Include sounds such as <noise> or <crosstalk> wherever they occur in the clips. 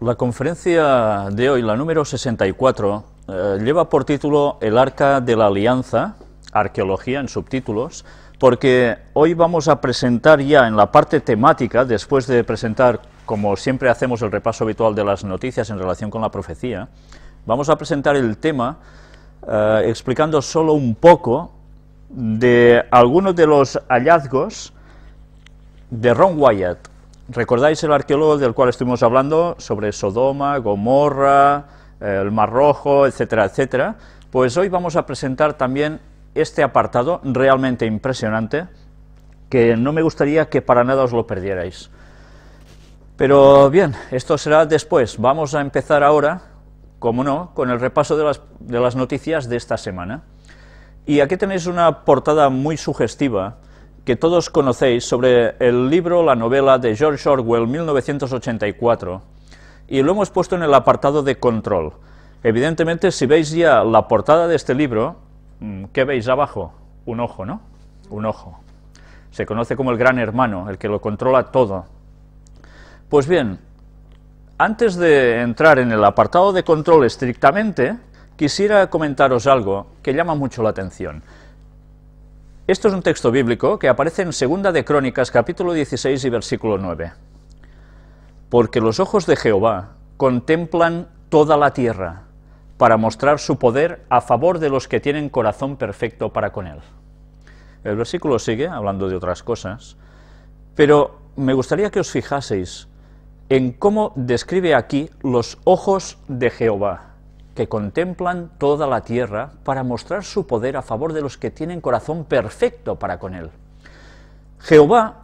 La conferencia de hoy, la número 64, eh, lleva por título El Arca de la Alianza, Arqueología en subtítulos, porque hoy vamos a presentar ya en la parte temática, después de presentar, como siempre hacemos, el repaso habitual de las noticias en relación con la profecía, vamos a presentar el tema eh, explicando solo un poco de algunos de los hallazgos de Ron Wyatt, ¿Recordáis el arqueólogo del cual estuvimos hablando sobre Sodoma, Gomorra, el Mar Rojo, etcétera, etcétera? Pues hoy vamos a presentar también este apartado realmente impresionante, que no me gustaría que para nada os lo perdierais. Pero bien, esto será después. Vamos a empezar ahora, como no, con el repaso de las, de las noticias de esta semana. Y aquí tenéis una portada muy sugestiva, que todos conocéis sobre el libro, la novela de George Orwell, 1984, y lo hemos puesto en el apartado de control. Evidentemente, si veis ya la portada de este libro, mm, ¿qué veis abajo? Un ojo, ¿no? Un ojo. Se conoce como el gran hermano, el que lo controla todo. Pues bien, antes de entrar en el apartado de control estrictamente, quisiera comentaros algo que llama mucho la atención. Esto es un texto bíblico que aparece en Segunda de Crónicas, capítulo 16 y versículo 9. Porque los ojos de Jehová contemplan toda la tierra para mostrar su poder a favor de los que tienen corazón perfecto para con él. El versículo sigue, hablando de otras cosas, pero me gustaría que os fijaseis en cómo describe aquí los ojos de Jehová que contemplan toda la tierra para mostrar su poder a favor de los que tienen corazón perfecto para con él. Jehová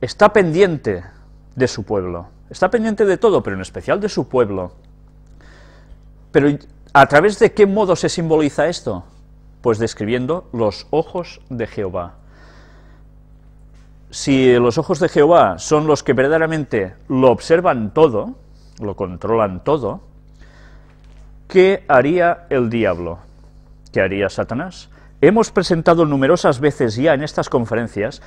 está pendiente de su pueblo, está pendiente de todo, pero en especial de su pueblo. Pero ¿a través de qué modo se simboliza esto? Pues describiendo los ojos de Jehová. Si los ojos de Jehová son los que verdaderamente lo observan todo, lo controlan todo, ¿Qué haría el diablo? ¿Qué haría Satanás? Hemos presentado numerosas veces ya en estas conferencias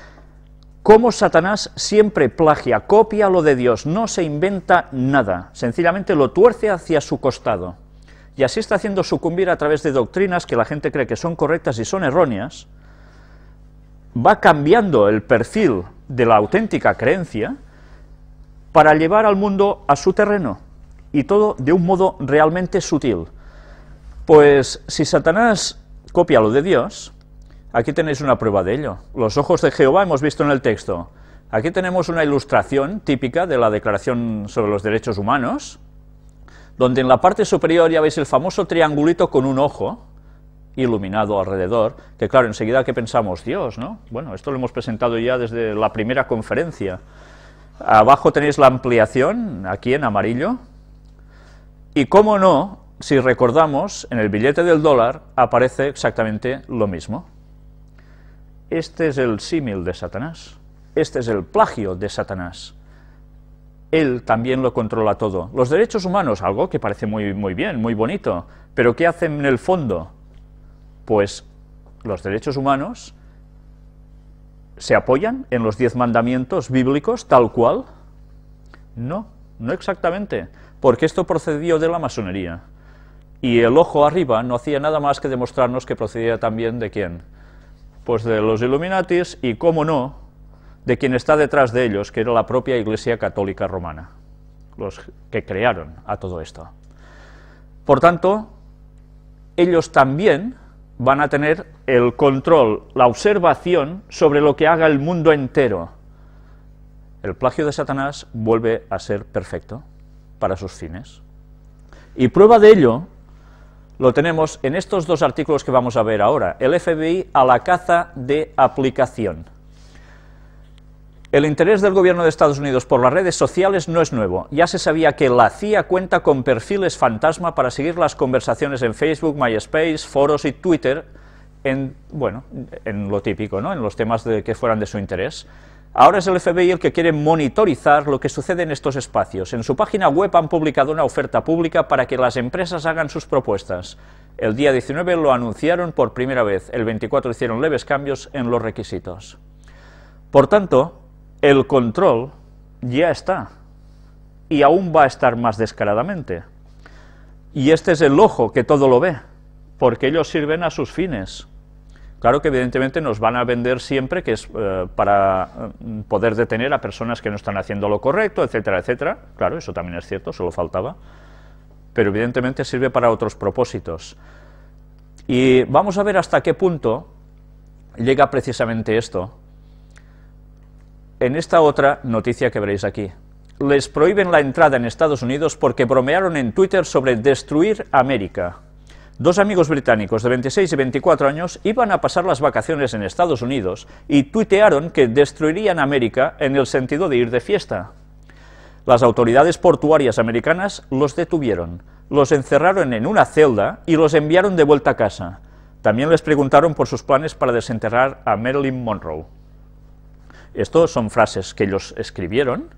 cómo Satanás siempre plagia, copia lo de Dios, no se inventa nada, sencillamente lo tuerce hacia su costado. Y así está haciendo sucumbir a través de doctrinas que la gente cree que son correctas y son erróneas, va cambiando el perfil de la auténtica creencia para llevar al mundo a su terreno y todo de un modo realmente sutil. Pues si Satanás copia lo de Dios, aquí tenéis una prueba de ello. Los ojos de Jehová hemos visto en el texto. Aquí tenemos una ilustración típica de la Declaración sobre los Derechos Humanos, donde en la parte superior ya veis el famoso triangulito con un ojo iluminado alrededor, que claro, enseguida que pensamos, Dios, ¿no? Bueno, esto lo hemos presentado ya desde la primera conferencia. Abajo tenéis la ampliación, aquí en amarillo, y cómo no, si recordamos, en el billete del dólar aparece exactamente lo mismo. Este es el símil de Satanás, este es el plagio de Satanás. Él también lo controla todo. Los derechos humanos, algo que parece muy, muy bien, muy bonito, pero ¿qué hacen en el fondo? Pues los derechos humanos se apoyan en los diez mandamientos bíblicos tal cual. No, no exactamente porque esto procedió de la masonería. Y el ojo arriba no hacía nada más que demostrarnos que procedía también de quién. Pues de los Illuminatis y, cómo no, de quien está detrás de ellos, que era la propia Iglesia Católica Romana, los que crearon a todo esto. Por tanto, ellos también van a tener el control, la observación sobre lo que haga el mundo entero. El plagio de Satanás vuelve a ser perfecto para sus fines. Y prueba de ello lo tenemos en estos dos artículos que vamos a ver ahora, el FBI a la caza de aplicación. El interés del gobierno de Estados Unidos por las redes sociales no es nuevo. Ya se sabía que la CIA cuenta con perfiles fantasma para seguir las conversaciones en Facebook, MySpace, foros y Twitter, en, bueno, en lo típico, ¿no? en los temas de, que fueran de su interés. Ahora es el FBI el que quiere monitorizar lo que sucede en estos espacios. En su página web han publicado una oferta pública para que las empresas hagan sus propuestas. El día 19 lo anunciaron por primera vez, el 24 hicieron leves cambios en los requisitos. Por tanto, el control ya está. y aún va a estar más descaradamente. Y este es el ojo que todo lo ve, porque ellos sirven a sus fines. Claro que evidentemente nos van a vender siempre que es eh, para eh, poder detener a personas que no están haciendo lo correcto, etcétera, etcétera. Claro, eso también es cierto, solo faltaba. Pero evidentemente sirve para otros propósitos. Y vamos a ver hasta qué punto llega precisamente esto en esta otra noticia que veréis aquí. Les prohíben la entrada en Estados Unidos porque bromearon en Twitter sobre destruir América. Dos amigos británicos de 26 y 24 años iban a pasar las vacaciones en Estados Unidos y tuitearon que destruirían América en el sentido de ir de fiesta. Las autoridades portuarias americanas los detuvieron, los encerraron en una celda y los enviaron de vuelta a casa. También les preguntaron por sus planes para desenterrar a Marilyn Monroe. Estos son frases que ellos escribieron,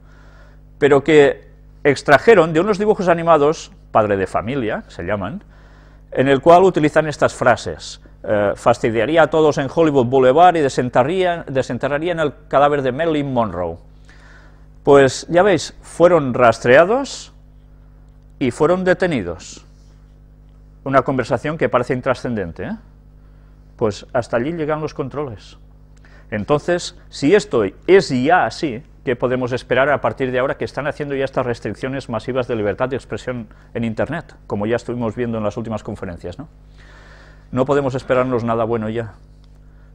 pero que extrajeron de unos dibujos animados, padre de familia, se llaman, en el cual utilizan estas frases. Eh, fastidiaría a todos en Hollywood Boulevard y desenterrarían el cadáver de Marilyn Monroe. Pues ya veis, fueron rastreados y fueron detenidos. Una conversación que parece intrascendente, ¿eh? Pues hasta allí llegan los controles. Entonces, si esto es ya así, ¿qué podemos esperar a partir de ahora que están haciendo ya estas restricciones masivas de libertad de expresión en Internet, como ya estuvimos viendo en las últimas conferencias? No, no podemos esperarnos nada bueno ya.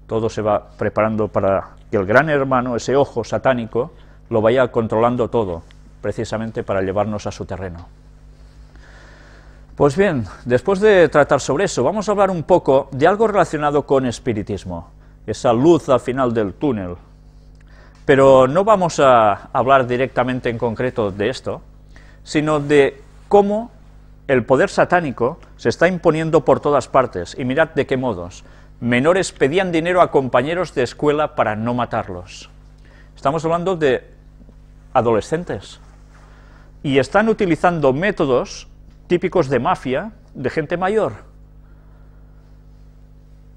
Todo se va preparando para que el gran hermano, ese ojo satánico, lo vaya controlando todo, precisamente para llevarnos a su terreno. Pues bien, después de tratar sobre eso, vamos a hablar un poco de algo relacionado con espiritismo esa luz al final del túnel. Pero no vamos a hablar directamente en concreto de esto, sino de cómo el poder satánico se está imponiendo por todas partes. Y mirad de qué modos. Menores pedían dinero a compañeros de escuela para no matarlos. Estamos hablando de adolescentes. Y están utilizando métodos típicos de mafia de gente mayor.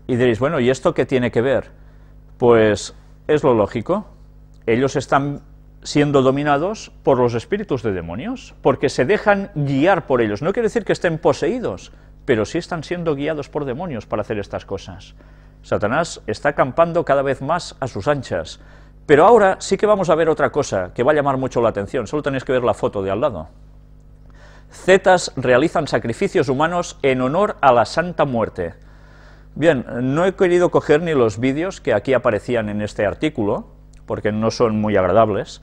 Y diréis, bueno, ¿y esto qué tiene que ver? Pues es lo lógico. Ellos están siendo dominados por los espíritus de demonios, porque se dejan guiar por ellos. No quiere decir que estén poseídos, pero sí están siendo guiados por demonios para hacer estas cosas. Satanás está acampando cada vez más a sus anchas. Pero ahora sí que vamos a ver otra cosa que va a llamar mucho la atención. Solo tenéis que ver la foto de al lado. Zetas realizan sacrificios humanos en honor a la Santa Muerte. Bien, no he querido coger ni los vídeos que aquí aparecían en este artículo, porque no son muy agradables,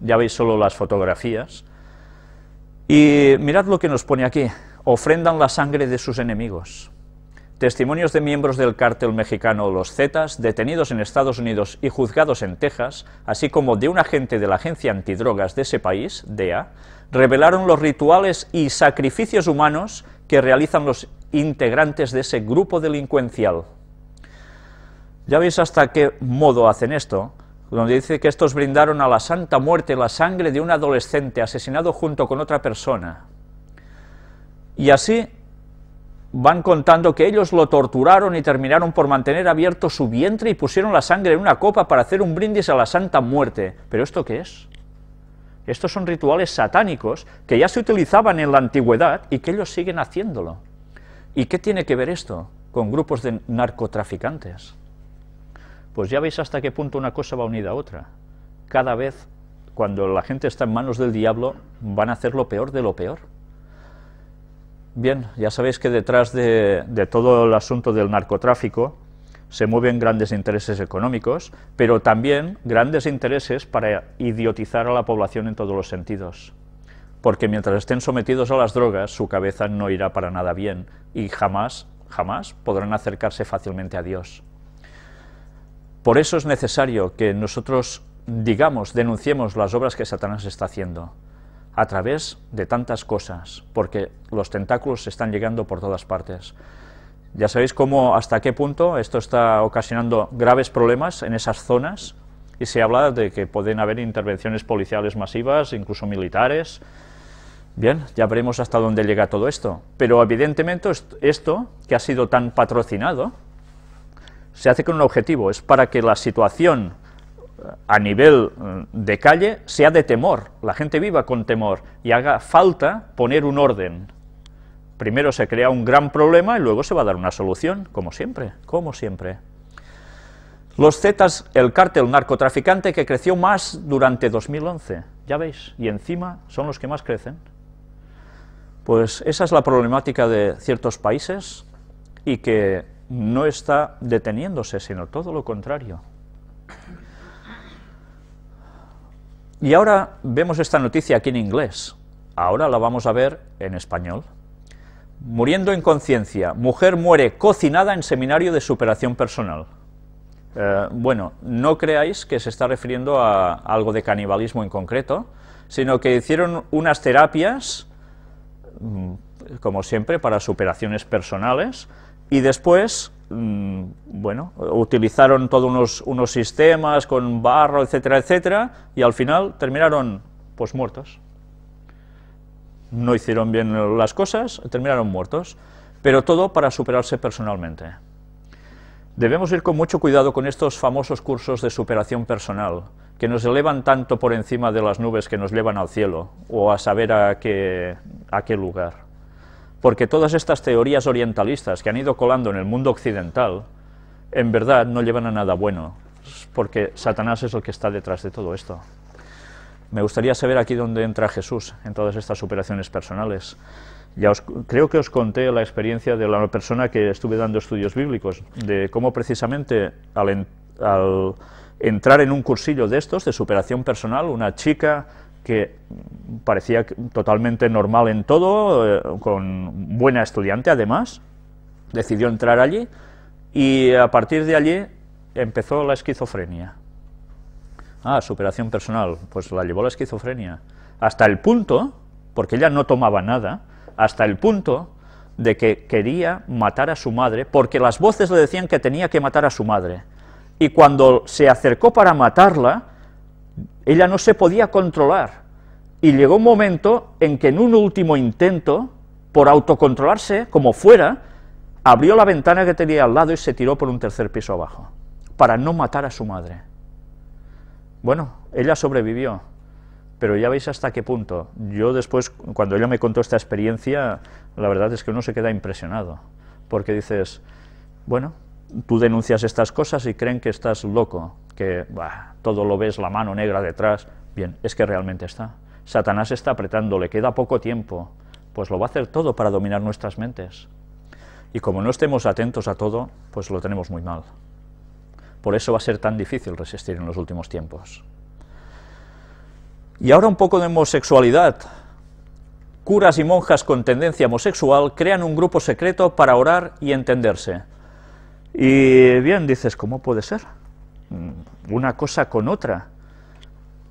ya veis solo las fotografías. Y mirad lo que nos pone aquí, ofrendan la sangre de sus enemigos. Testimonios de miembros del cártel mexicano Los Zetas, detenidos en Estados Unidos y juzgados en Texas, así como de un agente de la agencia antidrogas de ese país, DEA, revelaron los rituales y sacrificios humanos que realizan los integrantes de ese grupo delincuencial. Ya veis hasta qué modo hacen esto, donde dice que estos brindaron a la Santa Muerte la sangre de un adolescente asesinado junto con otra persona. Y así van contando que ellos lo torturaron y terminaron por mantener abierto su vientre y pusieron la sangre en una copa para hacer un brindis a la Santa Muerte. ¿Pero esto qué es? Estos son rituales satánicos que ya se utilizaban en la antigüedad y que ellos siguen haciéndolo. ¿Y qué tiene que ver esto con grupos de narcotraficantes? Pues ya veis hasta qué punto una cosa va unida a otra. Cada vez, cuando la gente está en manos del diablo, van a hacer lo peor de lo peor. Bien, ya sabéis que detrás de, todo el asunto del narcotráfico se mueven grandes intereses económicos, pero también grandes intereses para idiotizar a la población en todos los sentidos. Porque mientras estén sometidos a las drogas, su cabeza no irá para nada bien y jamás, jamás podrán acercarse fácilmente a Dios. Por eso es necesario que nosotros digamos, denunciemos las obras que Satanás está haciendo a través de tantas cosas, porque los tentáculos están llegando por todas partes. Ya sabéis cómo, hasta qué punto esto está ocasionando graves problemas en esas zonas y se habla de que pueden haber intervenciones policiales masivas, incluso militares. Bien, ya veremos hasta dónde llega todo esto. Pero evidentemente esto, que ha sido tan patrocinado, se hace con un objetivo, es para que la situación a nivel mm, de calle sea de temor, la gente viva con temor y haga falta poner un orden. Primero se crea un gran problema y luego se va a dar una solución, como siempre, como siempre. Los Zetas, el cártel narcotraficante que creció más durante 2011, ya veis, y encima son los que más crecen. Pues esa es la problemática de ciertos países y que no está deteniéndose, sino todo lo contrario. Y ahora vemos esta noticia aquí en inglés, ahora la vamos a ver en español. Muriendo en conciencia, mujer muere cocinada en seminario de superación personal. Eh, bueno, no creáis que se está refiriendo a algo de canibalismo en concreto, sino que hicieron unas terapias, mm, como siempre, para superaciones personales, y después Mm, bueno, utilizaron todos unos, unos, sistemas con barro, etcétera, etcétera, y al final terminaron pues muertos. No hicieron bien las cosas, terminaron muertos, pero todo para superarse personalmente. Debemos ir con mucho cuidado con estos famosos cursos de superación personal, que nos elevan tanto por encima de las nubes que nos llevan al cielo, o a saber a qué, a qué lugar porque todas estas teorías orientalistas que han ido colando en el mundo occidental, en verdad no llevan a nada bueno, porque Satanás es el que está detrás de todo esto. Me gustaría saber aquí dónde entra Jesús en todas estas operaciones personales. Ya os, creo que os conté la experiencia de la persona que estuve dando estudios bíblicos, de cómo precisamente al, al entrar en un cursillo de estos, de superación personal, una chica que parecía totalmente normal en todo, eh, con buena estudiante además, decidió entrar allí y a partir de allí empezó la esquizofrenia. Ah, superación personal, pues la llevó la esquizofrenia. Hasta el punto, porque ella no tomaba nada, hasta el punto de que quería matar a su madre, porque las voces le decían que tenía que matar a su madre. Y cuando se acercó para matarla, ella no se podía controlar. Y llegó un momento en que en un último intento, por autocontrolarse, como fuera, abrió la ventana que tenía al lado y se tiró por un tercer piso abajo, para no matar a su madre. Bueno, ella sobrevivió, pero ya veis hasta qué punto. Yo después, cuando ella me contó esta experiencia, la verdad es que uno se queda impresionado, porque dices, bueno, tú denuncias estas cosas y creen que estás loco, que todo lo ves, la mano negra detrás. Bien, es que realmente está. Satanás está apretando, le queda poco tiempo, pues lo va a hacer todo para dominar nuestras mentes. Y como no estemos atentos a todo, pues lo tenemos muy mal. Por eso va a ser tan difícil resistir en los últimos tiempos. Y ahora un poco de homosexualidad. Curas y monjas con tendencia homosexual crean un grupo secreto para orar y entenderse. Y bien, dices, ¿cómo puede ser? Mm, una cosa con otra.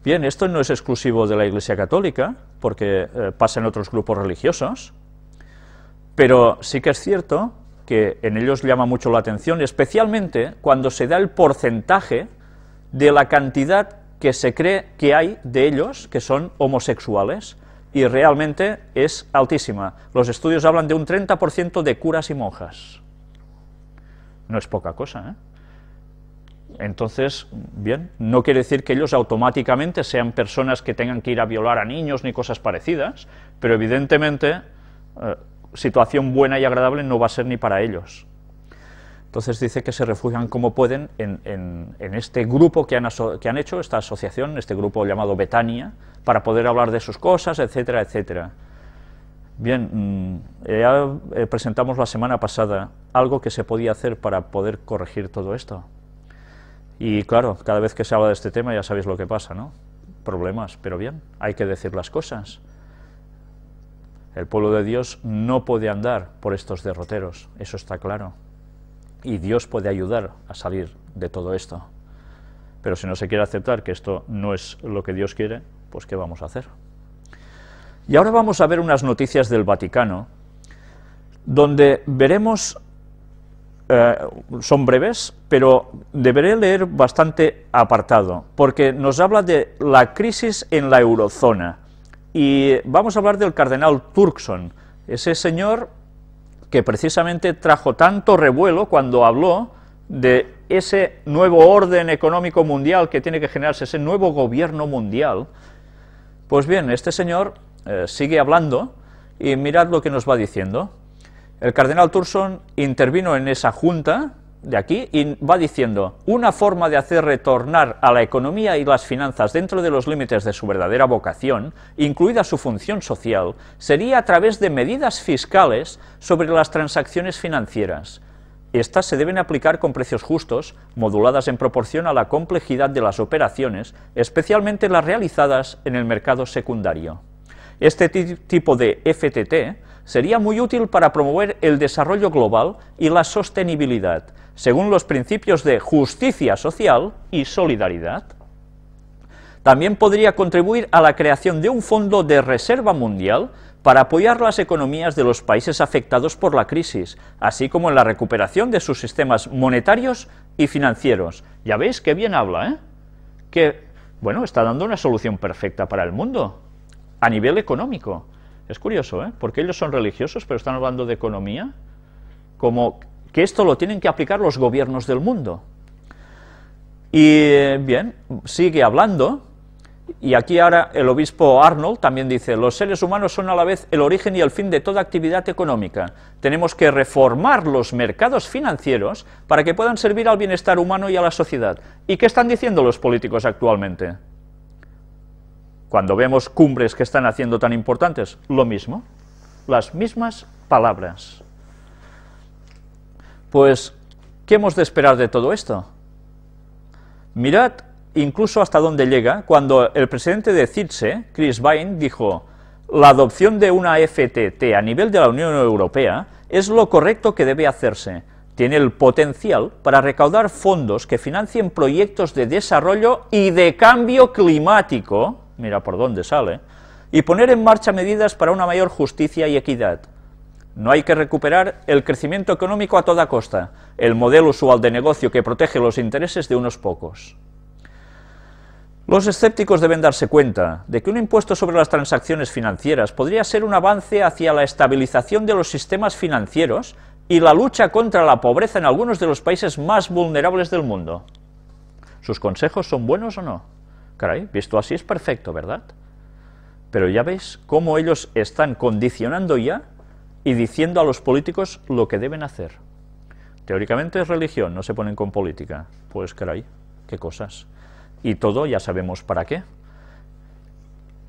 Bien, esto no es exclusivo de la Iglesia Católica, porque eh, pasa en otros grupos religiosos, pero sí que es cierto que en ellos llama mucho la atención, especialmente cuando se da el porcentaje de la cantidad que se cree que hay de ellos que son homosexuales, y realmente es altísima. Los estudios hablan de un 30% de curas y monjas. No es poca cosa, ¿eh? Entonces, bien, no quiere decir que ellos automáticamente sean personas que tengan que ir a violar a niños ni cosas parecidas, pero evidentemente eh, situación buena y agradable no va a ser ni para ellos. Entonces dice que se refugian como pueden en, este grupo que han, que han, hecho, esta asociación, este grupo llamado Betania, para poder hablar de sus cosas, etcétera, etcétera. Bien, mm, ya eh, presentamos la semana pasada algo que se podía hacer para poder corregir todo esto. Y claro, cada vez que se habla de este tema ya sabéis lo que pasa, ¿no? Problemas, pero bien, hay que decir las cosas. El pueblo de Dios no puede andar por estos derroteros, eso está claro. Y Dios puede ayudar a salir de todo esto. Pero si no se quiere aceptar que esto no es lo que Dios quiere, pues ¿qué vamos a hacer? Y ahora vamos a ver unas noticias del Vaticano, donde veremos, eh, son breves, pero deberé leer bastante apartado, porque nos habla de la crisis en la eurozona. Y vamos a hablar del cardenal Turkson, ese señor que precisamente trajo tanto revuelo cuando habló de ese nuevo orden económico mundial que tiene que generarse, ese nuevo gobierno mundial, pues bien, este señor eh, sigue hablando y mirad lo que nos va diciendo. El cardenal Turson intervino en esa junta de aquí y va diciendo, una forma de hacer retornar a la economía y las finanzas dentro de los límites de su verdadera vocación, incluida su función social, sería a través de medidas fiscales sobre las transacciones financieras. Estas se deben aplicar con precios justos, moduladas en proporción a la complejidad de las operaciones, especialmente las realizadas en el mercado secundario. Este tipo de FTT sería muy útil para promover el desarrollo global y la sostenibilidad, según los principios de justicia social y solidaridad. También podría contribuir a la creación de un fondo de reserva mundial para apoyar las economías de los países afectados por la crisis, así como en la recuperación de sus sistemas monetarios y financieros. Ya veis qué bien habla, ¿eh? Que, bueno, está dando una solución perfecta para el mundo, a nivel económico. Es curioso, ¿eh? Porque ellos son religiosos, pero están hablando de economía, como que esto lo tienen que aplicar los gobiernos del mundo. Y bien, sigue hablando, y aquí ahora el obispo Arnold también dice, los seres humanos son a la vez el origen y el fin de toda actividad económica. Tenemos que reformar los mercados financieros para que puedan servir al bienestar humano y a la sociedad. ¿Y qué están diciendo los políticos actualmente? Cuando vemos cumbres que están haciendo tan importantes, lo mismo, las mismas palabras. Pues, ¿qué hemos de esperar de todo esto? Mirad incluso hasta dónde llega cuando el presidente de CITSE, Chris Vine, dijo la adopción de una FTT a nivel de la Unión Europea es lo correcto que debe hacerse. Tiene el potencial para recaudar fondos que financien proyectos de desarrollo y de cambio climático, mira por dónde sale, y poner en marcha medidas para una mayor justicia y equidad. No hay que recuperar el crecimiento económico a toda costa, el modelo usual de negocio que protege los intereses de unos pocos. Los escépticos deben darse cuenta de que un impuesto sobre las transacciones financieras podría ser un avance hacia la estabilización de los sistemas financieros y la lucha contra la pobreza en algunos de los países más vulnerables del mundo. ¿Sus consejos son buenos o no? Caray, visto así es perfecto, ¿verdad? Pero ya veis cómo ellos están condicionando ya y diciendo a los políticos lo que deben hacer. Teóricamente es religión, no se ponen con política. Pues caray, qué cosas. Y todo ya sabemos para qué.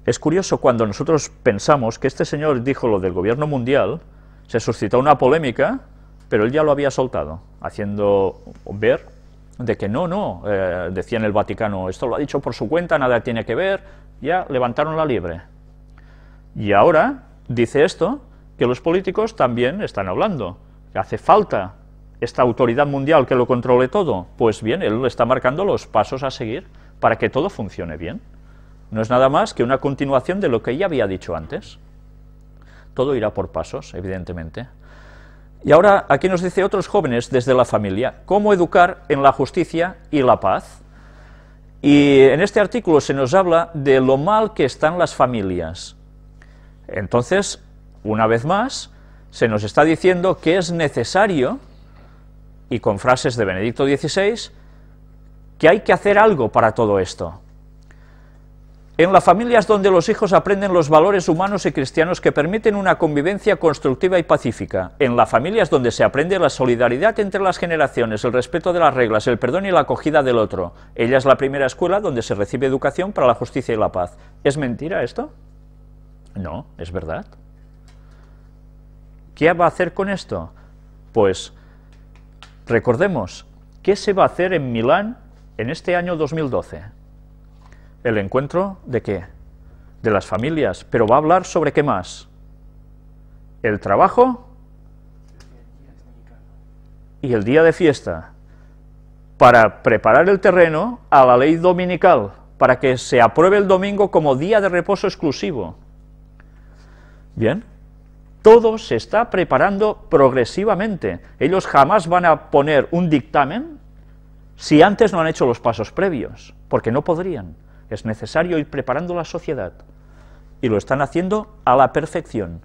Es curioso cuando nosotros pensamos que este señor dijo lo del gobierno mundial, se suscitó una polémica, pero él ya lo había soltado, haciendo ver de que no, no, eh, decía en el Vaticano, esto lo ha dicho por su cuenta, nada tiene que ver, ya levantaron la liebre. Y ahora dice esto, que los políticos también están hablando, que hace falta esta autoridad mundial que lo controle todo. Pues bien, él está marcando los pasos a seguir para que todo funcione bien. No es nada más que una continuación de lo que ya había dicho antes. Todo irá por pasos, evidentemente. Y ahora aquí nos dice otros jóvenes desde la familia, cómo educar en la justicia y la paz. Y en este artículo se nos habla de lo mal que están las familias. Entonces, una vez más, se nos está diciendo que es necesario, y con frases de Benedicto XVI, que hay que hacer algo para todo esto. En las familias donde los hijos aprenden los valores humanos y cristianos que permiten una convivencia constructiva y pacífica. En las familias donde se aprende la solidaridad entre las generaciones, el respeto de las reglas, el perdón y la acogida del otro. Ella es la primera escuela donde se recibe educación para la justicia y la paz. ¿Es mentira esto? No, es verdad. ¿Qué va a hacer con esto? Pues recordemos, ¿qué se va a hacer en Milán en este año 2012? ¿El encuentro de qué? De las familias, pero va a hablar sobre qué más? El trabajo y el día de fiesta, para preparar el terreno a la ley dominical, para que se apruebe el domingo como día de reposo exclusivo. Bien, todo se está preparando progresivamente. Ellos jamás van a poner un dictamen si antes no han hecho los pasos previos, porque no podrían. Es necesario ir preparando la sociedad. Y lo están haciendo a la perfección.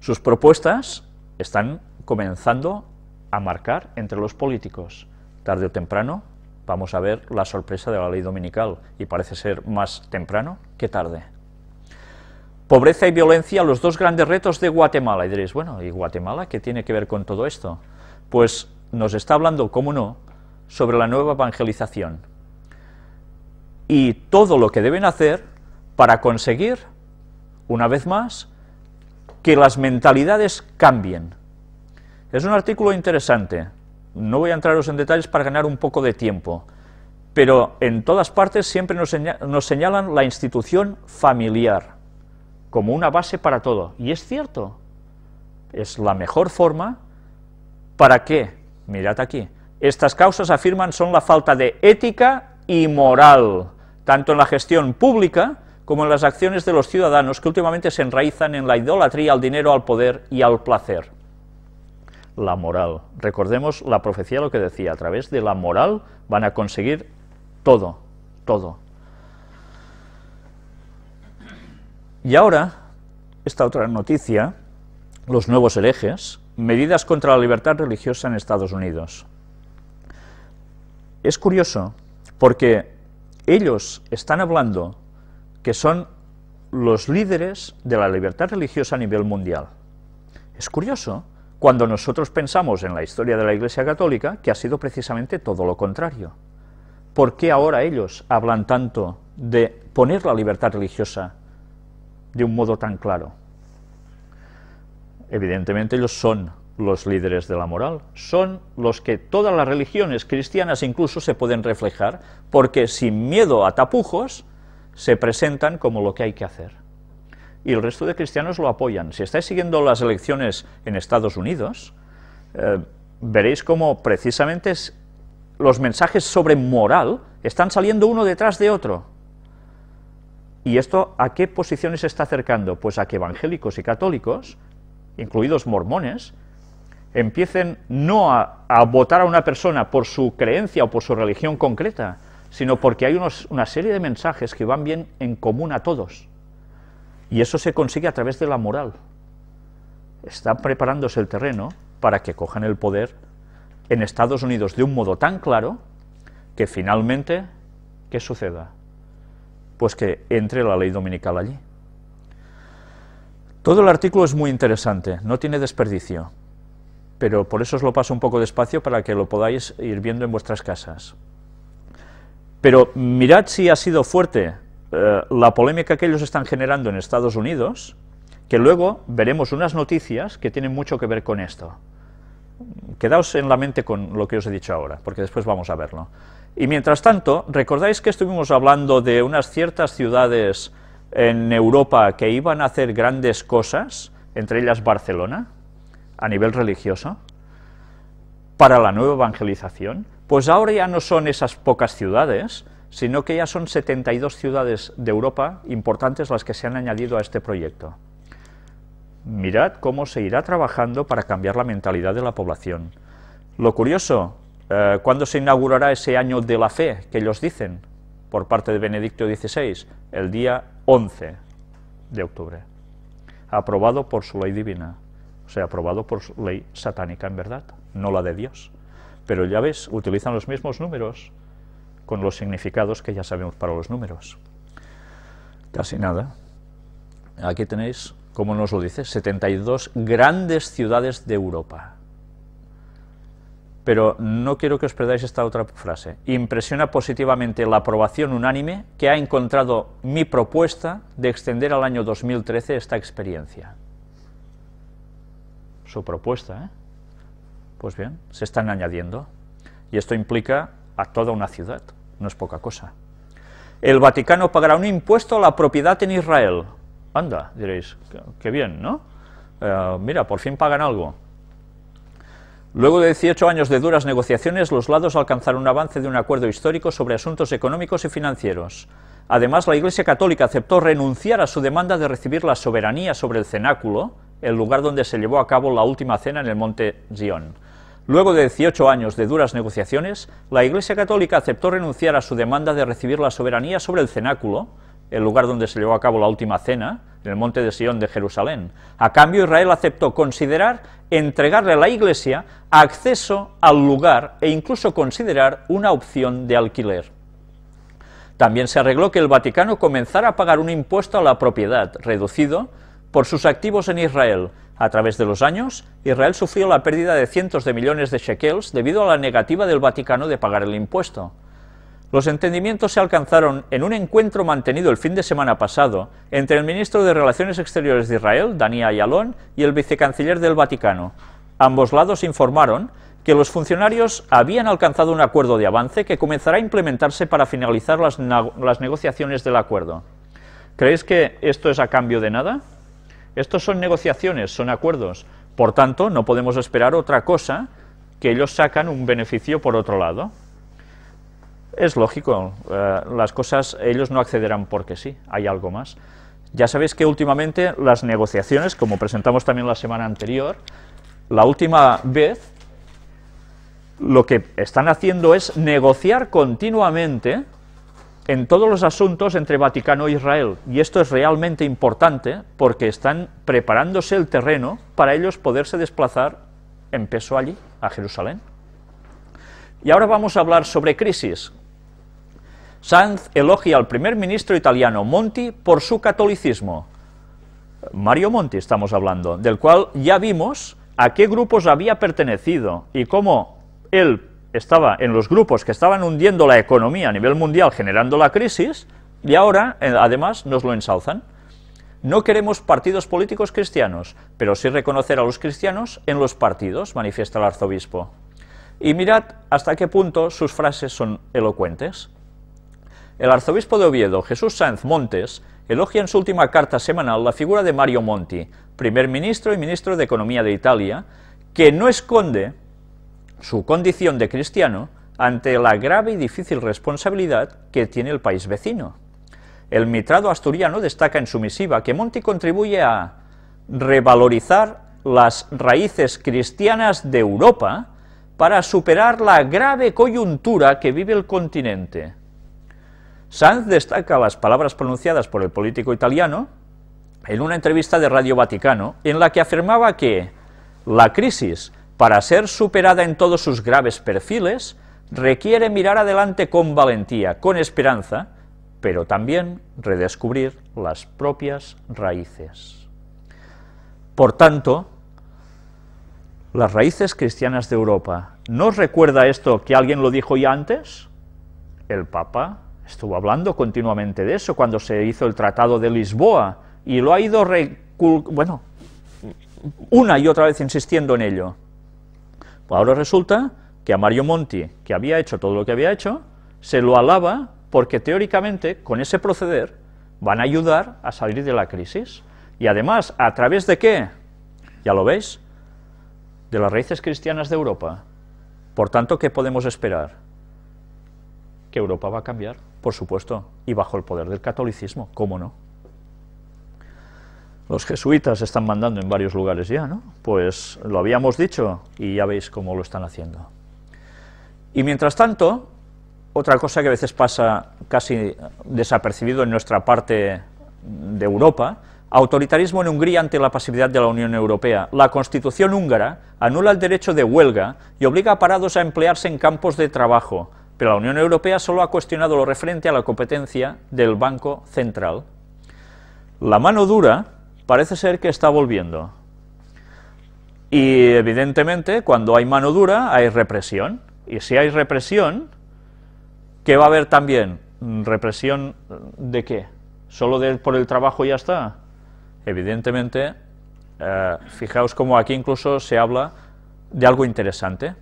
Sus propuestas están comenzando a marcar entre los políticos. tarde o temprano, vamos a ver la sorpresa de la ley dominical, y parece ser más temprano que tarde. Pobreza y violencia, los dos grandes retos de Guatemala. Y diréis, bueno, ¿y Guatemala qué tiene que ver con todo esto? Pues nos está hablando, cómo no, sobre la nueva evangelización y todo lo que deben hacer para conseguir, una vez más, que las mentalidades cambien. Es un artículo interesante, no voy a entraros en detalles para ganar un poco de tiempo, pero en todas partes siempre nos, señalan la institución familiar como una base para todo. Y es cierto, es la mejor forma para que, mirad aquí, estas causas afirman son la falta de ética y moral, tanto en la gestión pública como en las acciones de los ciudadanos que últimamente se enraizan en la idolatría al dinero, al poder y al placer. La moral. Recordemos la profecía lo que decía, a través de la moral van a conseguir todo, todo. Y ahora, esta otra noticia, los nuevos herejes, medidas contra la libertad religiosa en Estados Unidos. Es curioso, porque ellos están hablando que son los líderes de la libertad religiosa a nivel mundial. Es curioso, cuando nosotros pensamos en la historia de la Iglesia Católica, que ha sido precisamente todo lo contrario. ¿Por qué ahora ellos hablan tanto de poner la libertad religiosa de un modo tan claro. Evidentemente ellos son los líderes de la moral, son los que todas las religiones cristianas incluso se pueden reflejar, porque sin miedo a tapujos se presentan como lo que hay que hacer. Y el resto de cristianos lo apoyan. Si estáis siguiendo las elecciones en Estados Unidos, eh, veréis cómo precisamente los mensajes sobre moral están saliendo uno detrás de otro. ¿Y esto a qué posiciones se está acercando? Pues a que evangélicos y católicos, incluidos mormones, empiecen no a, votar a una persona por su creencia o por su religión concreta, sino porque hay una serie de mensajes que van bien en común a todos. Y eso se consigue a través de la moral. Está preparándose el terreno para que cojan el poder en Estados Unidos de un modo tan claro que finalmente, ¿qué suceda? pues que entre la ley dominical allí. Todo el artículo es muy interesante, no tiene desperdicio, pero por eso os lo paso un poco despacio para que lo podáis ir viendo en vuestras casas. Pero mirad si ha sido fuerte eh, la polémica que ellos están generando en Estados Unidos, que luego veremos unas noticias que tienen mucho que ver con esto. Quedaos en la mente con lo que os he dicho ahora, porque después vamos a verlo. Y mientras tanto, ¿recordáis que estuvimos hablando de unas ciertas ciudades en Europa que iban a hacer grandes cosas, entre ellas Barcelona, a nivel religioso, para la nueva evangelización? Pues ahora ya no son esas pocas ciudades, sino que ya son 72 ciudades de Europa importantes las que se han añadido a este proyecto. Mirad cómo se irá trabajando para cambiar la mentalidad de la población. Lo curioso eh, ¿Cuándo se inaugurará ese año de la fe que ellos dicen por parte de Benedicto XVI? El día 11 de octubre. Aprobado por su ley divina, o sea, aprobado por ley satánica en verdad, no la de Dios. Pero ya ves, utilizan los mismos números con los significados que ya sabemos para los números. Casi nada. Aquí tenéis, como nos lo dice, 72 grandes ciudades de Europa. Pero no quiero que os perdáis esta otra frase. Impresiona positivamente la aprobación unánime que ha encontrado mi propuesta de extender al año 2013 esta experiencia. Su propuesta, ¿eh? Pues bien, se están añadiendo. Y esto implica a toda una ciudad, no es poca cosa. El Vaticano pagará un impuesto a la propiedad en Israel. Anda, diréis, qué bien, ¿no? Eh, mira, por fin pagan algo. Luego de 18 años de duras negociaciones, los lados alcanzaron un avance de un acuerdo histórico sobre asuntos económicos y financieros. Además, la Iglesia Católica aceptó renunciar a su demanda de recibir la soberanía sobre el cenáculo, el lugar donde se llevó a cabo la última cena en el monte Zion. Luego de 18 años de duras negociaciones, la Iglesia Católica aceptó renunciar a su demanda de recibir la soberanía sobre el cenáculo, el lugar donde se llevó a cabo la última cena, en el monte de Sion de Jerusalén. A cambio, Israel aceptó considerar entregarle a la Iglesia acceso al lugar e incluso considerar una opción de alquiler. También se arregló que el Vaticano comenzara a pagar un impuesto a la propiedad, reducido por sus activos en Israel. A través de los años, Israel sufrió la pérdida de cientos de millones de shekels debido a la negativa del Vaticano de pagar el impuesto. Los entendimientos se alcanzaron en un encuentro mantenido el fin de semana pasado entre el ministro de Relaciones Exteriores de Israel, Dani Ayalon, y el vicecanciller del Vaticano. Ambos lados informaron que los funcionarios habían alcanzado un acuerdo de avance que comenzará a implementarse para finalizar las, las negociaciones del acuerdo. ¿Creéis que esto es a cambio de nada? Estos son negociaciones, son acuerdos. Por tanto, no podemos esperar otra cosa que ellos sacan un beneficio por otro lado. Es lógico, eh, las cosas, ellos no accederán porque sí, hay algo más. Ya sabéis que últimamente las negociaciones, como presentamos también la semana anterior, la última vez lo que están haciendo es negociar continuamente en todos los asuntos entre Vaticano e Israel. Y esto es realmente importante porque están preparándose el terreno para ellos poderse desplazar en peso allí, a Jerusalén. Y ahora vamos a hablar sobre crisis. Sanz elogia al primer ministro italiano Monti por su catolicismo. Mario Monti estamos hablando, del cual ya vimos a qué grupos había pertenecido y cómo él estaba en los grupos que estaban hundiendo la economía a nivel mundial, generando la crisis, y ahora, eh, además, nos lo ensalzan. No queremos partidos políticos cristianos, pero sí reconocer a los cristianos en los partidos, manifiesta el arzobispo. Y mirad hasta qué punto sus frases son elocuentes. El arzobispo de Oviedo, Jesús Sáenz Montes, elogia en su última carta semanal la figura de Mario Monti, primer ministro y ministro de Economía de Italia, que no esconde su condición de cristiano ante la grave y difícil responsabilidad que tiene el país vecino. El mitrado asturiano destaca en su misiva que Monti contribuye a revalorizar las raíces cristianas de Europa para superar la grave coyuntura que vive el continente. Sanz destaca las palabras pronunciadas por el político italiano en una entrevista de Radio Vaticano, en la que afirmaba que la crisis para ser superada en todos sus graves perfiles, requiere mirar adelante con valentía, con esperanza, pero también redescubrir las propias raíces. Por tanto, las raíces cristianas de Europa, ¿no recuerda esto que alguien lo dijo ya antes? El Papa estuvo hablando continuamente de eso cuando se hizo el Tratado de Lisboa y lo ha ido, bueno, una y otra vez insistiendo en ello. Pues ahora resulta que a Mario Monti, que había hecho todo lo que había hecho, se lo alaba porque teóricamente con ese proceder van a ayudar a salir de la crisis. Y además, ¿a través de qué? Ya lo veis, de las raíces cristianas de Europa. Por tanto, ¿qué podemos esperar? Que Europa va a cambiar, por supuesto, y bajo el poder del catolicismo, ¿cómo no? Los jesuitas están mandando en varios lugares ya, ¿no? Pues lo habíamos dicho y ya veis cómo lo están haciendo. Y mientras tanto, otra cosa que a veces pasa casi desapercibido en nuestra parte de Europa, autoritarismo en Hungría ante la pasividad de la Unión Europea. La Constitución húngara anula el derecho de huelga y obliga a parados a emplearse en campos de trabajo, pero la Unión Europea solo ha cuestionado lo referente a la competencia del Banco Central. La mano dura parece ser que está volviendo. Y evidentemente, cuando hay mano dura, hay represión. Y si hay represión, ¿qué va a haber también? ¿Represión de qué? ¿Solo de, por el trabajo ya está? Evidentemente, eh, fijaos cómo aquí incluso se habla de algo interesante.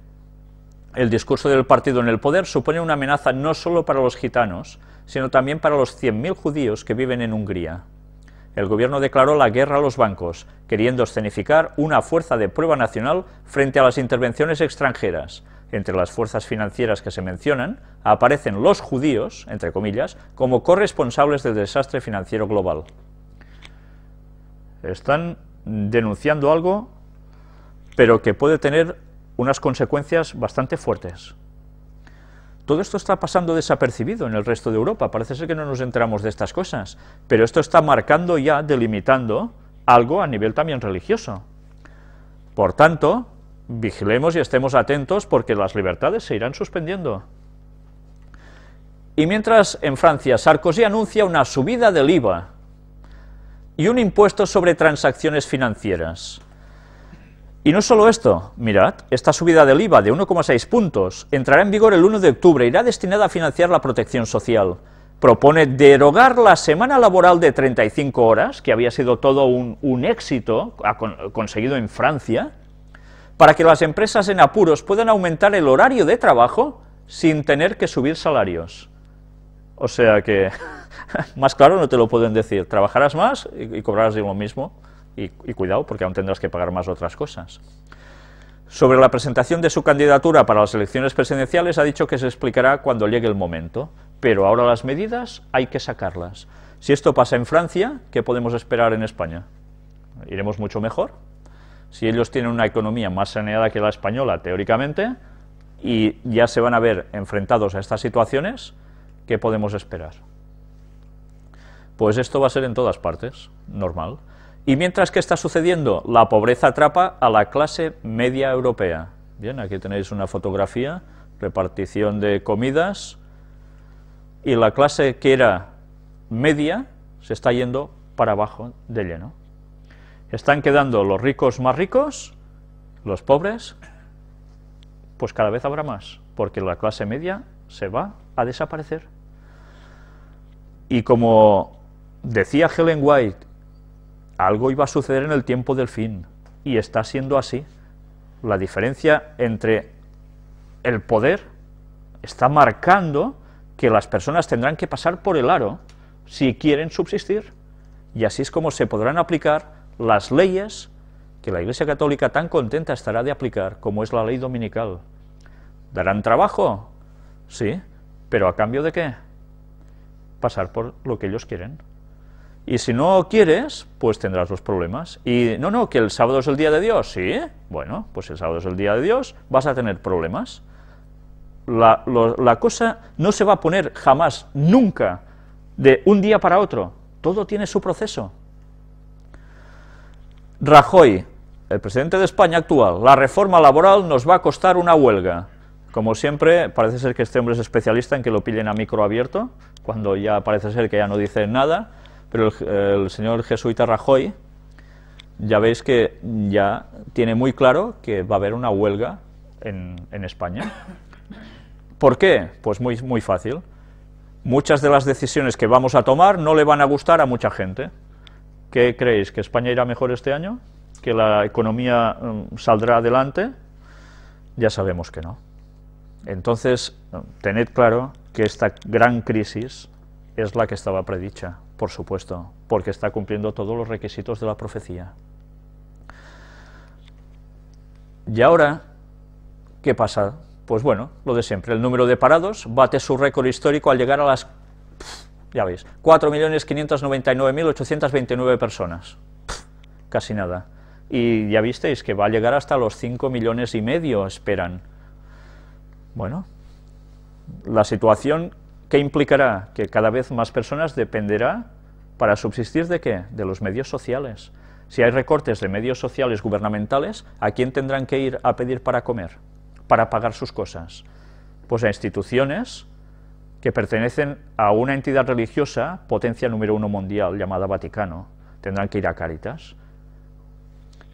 El discurso del partido en el poder supone una amenaza no solo para los gitanos, sino también para los 100.000 judíos que viven en Hungría el gobierno declaró la guerra a los bancos, queriendo escenificar una fuerza de prueba nacional frente a las intervenciones extranjeras. Entre las fuerzas financieras que se mencionan aparecen los judíos, entre comillas, como corresponsables del desastre financiero global. Están denunciando algo, pero que puede tener unas consecuencias bastante fuertes. Todo esto está pasando desapercibido en el resto de Europa, parece ser que no nos enteramos de estas cosas, pero esto está marcando ya, delimitando algo a nivel también religioso. Por tanto, vigilemos y estemos atentos porque las libertades se irán suspendiendo. Y mientras en Francia Sarkozy anuncia una subida del IVA y un impuesto sobre transacciones financieras, y no solo esto, mirad, esta subida del IVA de 1,6 puntos entrará en vigor el 1 de octubre, irá destinada a financiar la protección social. Propone derogar la semana laboral de 35 horas, que había sido todo un, éxito conseguido en Francia, para que las empresas en apuros puedan aumentar el horario de trabajo sin tener que subir salarios. O sea que, <laughs> más claro no te lo pueden decir, trabajarás más y, y cobrarás lo mismo. Y, cuidado, porque aún tendrás que pagar más otras cosas. Sobre la presentación de su candidatura para las elecciones presidenciales ha dicho que se explicará cuando llegue el momento, pero ahora las medidas hay que sacarlas. Si esto pasa en Francia, ¿qué podemos esperar en España? ¿Iremos mucho mejor? Si ellos tienen una economía más saneada que la española, teóricamente, y ya se van a ver enfrentados a estas situaciones, ¿qué podemos esperar? Pues esto va a ser en todas partes, normal. Y mientras que está sucediendo, la pobreza atrapa a la clase media europea. Bien, aquí tenéis una fotografía, repartición de comidas, y la clase que era media se está yendo para abajo de lleno. Están quedando los ricos más ricos, los pobres, pues cada vez habrá más, porque la clase media se va a desaparecer. Y como decía Helen White algo iba a suceder en el tiempo del fin, y está siendo así. La diferencia entre el poder está marcando que las personas tendrán que pasar por el aro si quieren subsistir, y así es como se podrán aplicar las leyes que la Iglesia Católica tan contenta estará de aplicar, como es la ley dominical. ¿Darán trabajo? Sí, pero ¿a cambio de qué? Pasar por lo que ellos quieren. Y si no quieres, pues tendrás los problemas. Y no, no, que el sábado es el día de Dios, sí, bueno, pues el sábado es el día de Dios, vas a tener problemas. La, la cosa no se va a poner jamás, nunca, de un día para otro. Todo tiene su proceso. Rajoy, el presidente de España actual, la reforma laboral nos va a costar una huelga. Como siempre, parece ser que este hombre es especialista en que lo pillen a micro abierto, cuando ya parece ser que ya no dice nada, pero el, señor jesuita Rajoy, ya veis que ya tiene muy claro que va a haber una huelga en, España. ¿Por qué? Pues muy, muy fácil. Muchas de las decisiones que vamos a tomar no le van a gustar a mucha gente. ¿Qué creéis? ¿Que España irá mejor este año? ¿Que la economía mm, saldrá adelante? Ya sabemos que no. Entonces, tened claro que esta gran crisis es la que estaba predicha. Por supuesto, porque está cumpliendo todos los requisitos de la profecía. Y ahora, ¿qué pasa? Pues bueno, lo de siempre, el número de parados bate su récord histórico al llegar a las, ya veis, 4.599.829 personas. casi nada. Y ya visteis que va a llegar hasta los 5 millones y medio, esperan. Bueno, la situación ¿Qué implicará? Que cada vez más personas dependerá para subsistir de qué? De los medios sociales. Si hay recortes de medios sociales gubernamentales, ¿a quién tendrán que ir a pedir para comer? Para pagar sus cosas. Pues a instituciones que pertenecen a una entidad religiosa, potencia número uno mundial, llamada Vaticano. Tendrán que ir a Cáritas.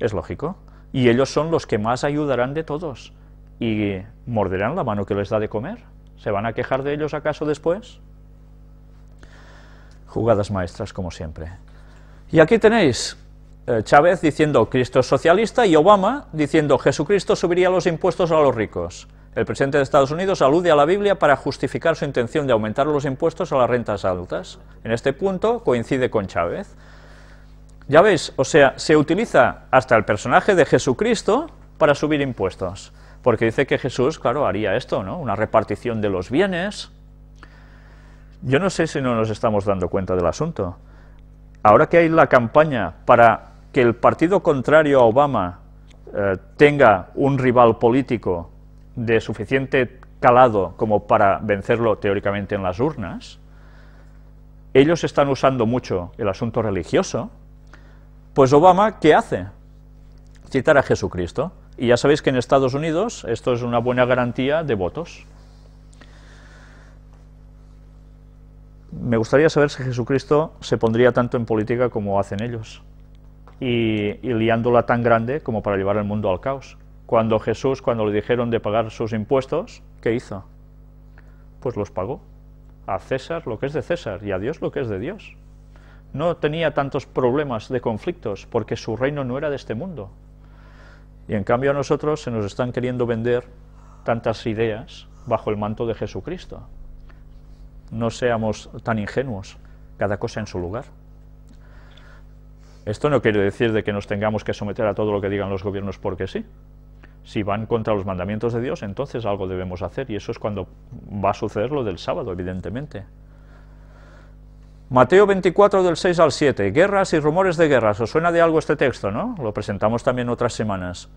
Es lógico. Y ellos son los que más ayudarán de todos. Y morderán la mano que les da de comer. ¿Se van a quejar de ellos acaso después? Jugadas maestras, como siempre. Y aquí tenéis eh, Chávez diciendo Cristo es socialista y Obama diciendo Jesucristo subiría los impuestos a los ricos. El presidente de Estados Unidos alude a la Biblia para justificar su intención de aumentar los impuestos a las rentas altas. En este punto coincide con Chávez. Ya veis, o sea, se utiliza hasta el personaje de Jesucristo para subir impuestos porque dice que Jesús, claro, haría esto, ¿no? Una repartición de los bienes. Yo no sé si no nos estamos dando cuenta del asunto. Ahora que hay la campaña para que el partido contrario a Obama eh, tenga un rival político de suficiente calado como para vencerlo teóricamente en las urnas, ellos están usando mucho el asunto religioso, pues Obama, ¿qué hace? Citar a Jesucristo. Y ya sabéis que en Estados Unidos esto es una buena garantía de votos. Me gustaría saber si Jesucristo se pondría tanto en política como hacen ellos, y, y liándola tan grande como para llevar el mundo al caos. Cuando Jesús, cuando le dijeron de pagar sus impuestos, ¿qué hizo? Pues los pagó. A César lo que es de César y a Dios lo que es de Dios. No tenía tantos problemas de conflictos porque su reino no era de este mundo. Y en cambio a nosotros se nos están queriendo vender tantas ideas bajo el manto de Jesucristo. No seamos tan ingenuos, cada cosa en su lugar. Esto no quiere decir de que nos tengamos que someter a todo lo que digan los gobiernos porque sí. Si van contra los mandamientos de Dios, entonces algo debemos hacer, y eso es cuando va a suceder lo del sábado, evidentemente. Mateo 24 del 6 al 7, guerras y rumores de guerras. ¿Os suena de algo este texto, no? Lo presentamos también otras semanas.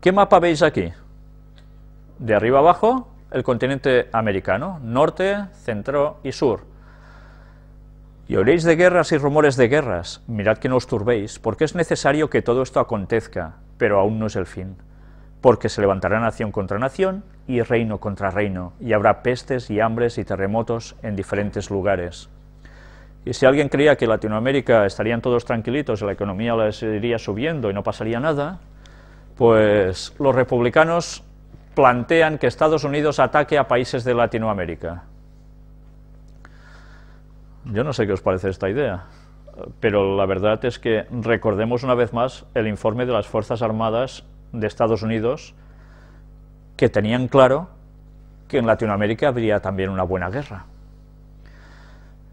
¿Qué mapa veis aquí? De arriba abajo, el continente americano, norte, centro y sur. Y oréis de guerras y rumores de guerras, mirad que no os turbéis, porque es necesario que todo esto acontezca, pero aún no es el fin. Porque se levantará nación contra nación y reino contra reino, y habrá pestes y hambres y terremotos en diferentes lugares. Y si alguien creía que Latinoamérica estarían todos tranquilitos y la economía les iría subiendo y no pasaría nada, pues los republicanos plantean que Estados Unidos ataque a países de Latinoamérica. Yo no sé qué os parece esta idea, pero la verdad es que recordemos una vez más el informe de las Fuerzas Armadas de Estados Unidos que tenían claro que en Latinoamérica habría también una buena guerra.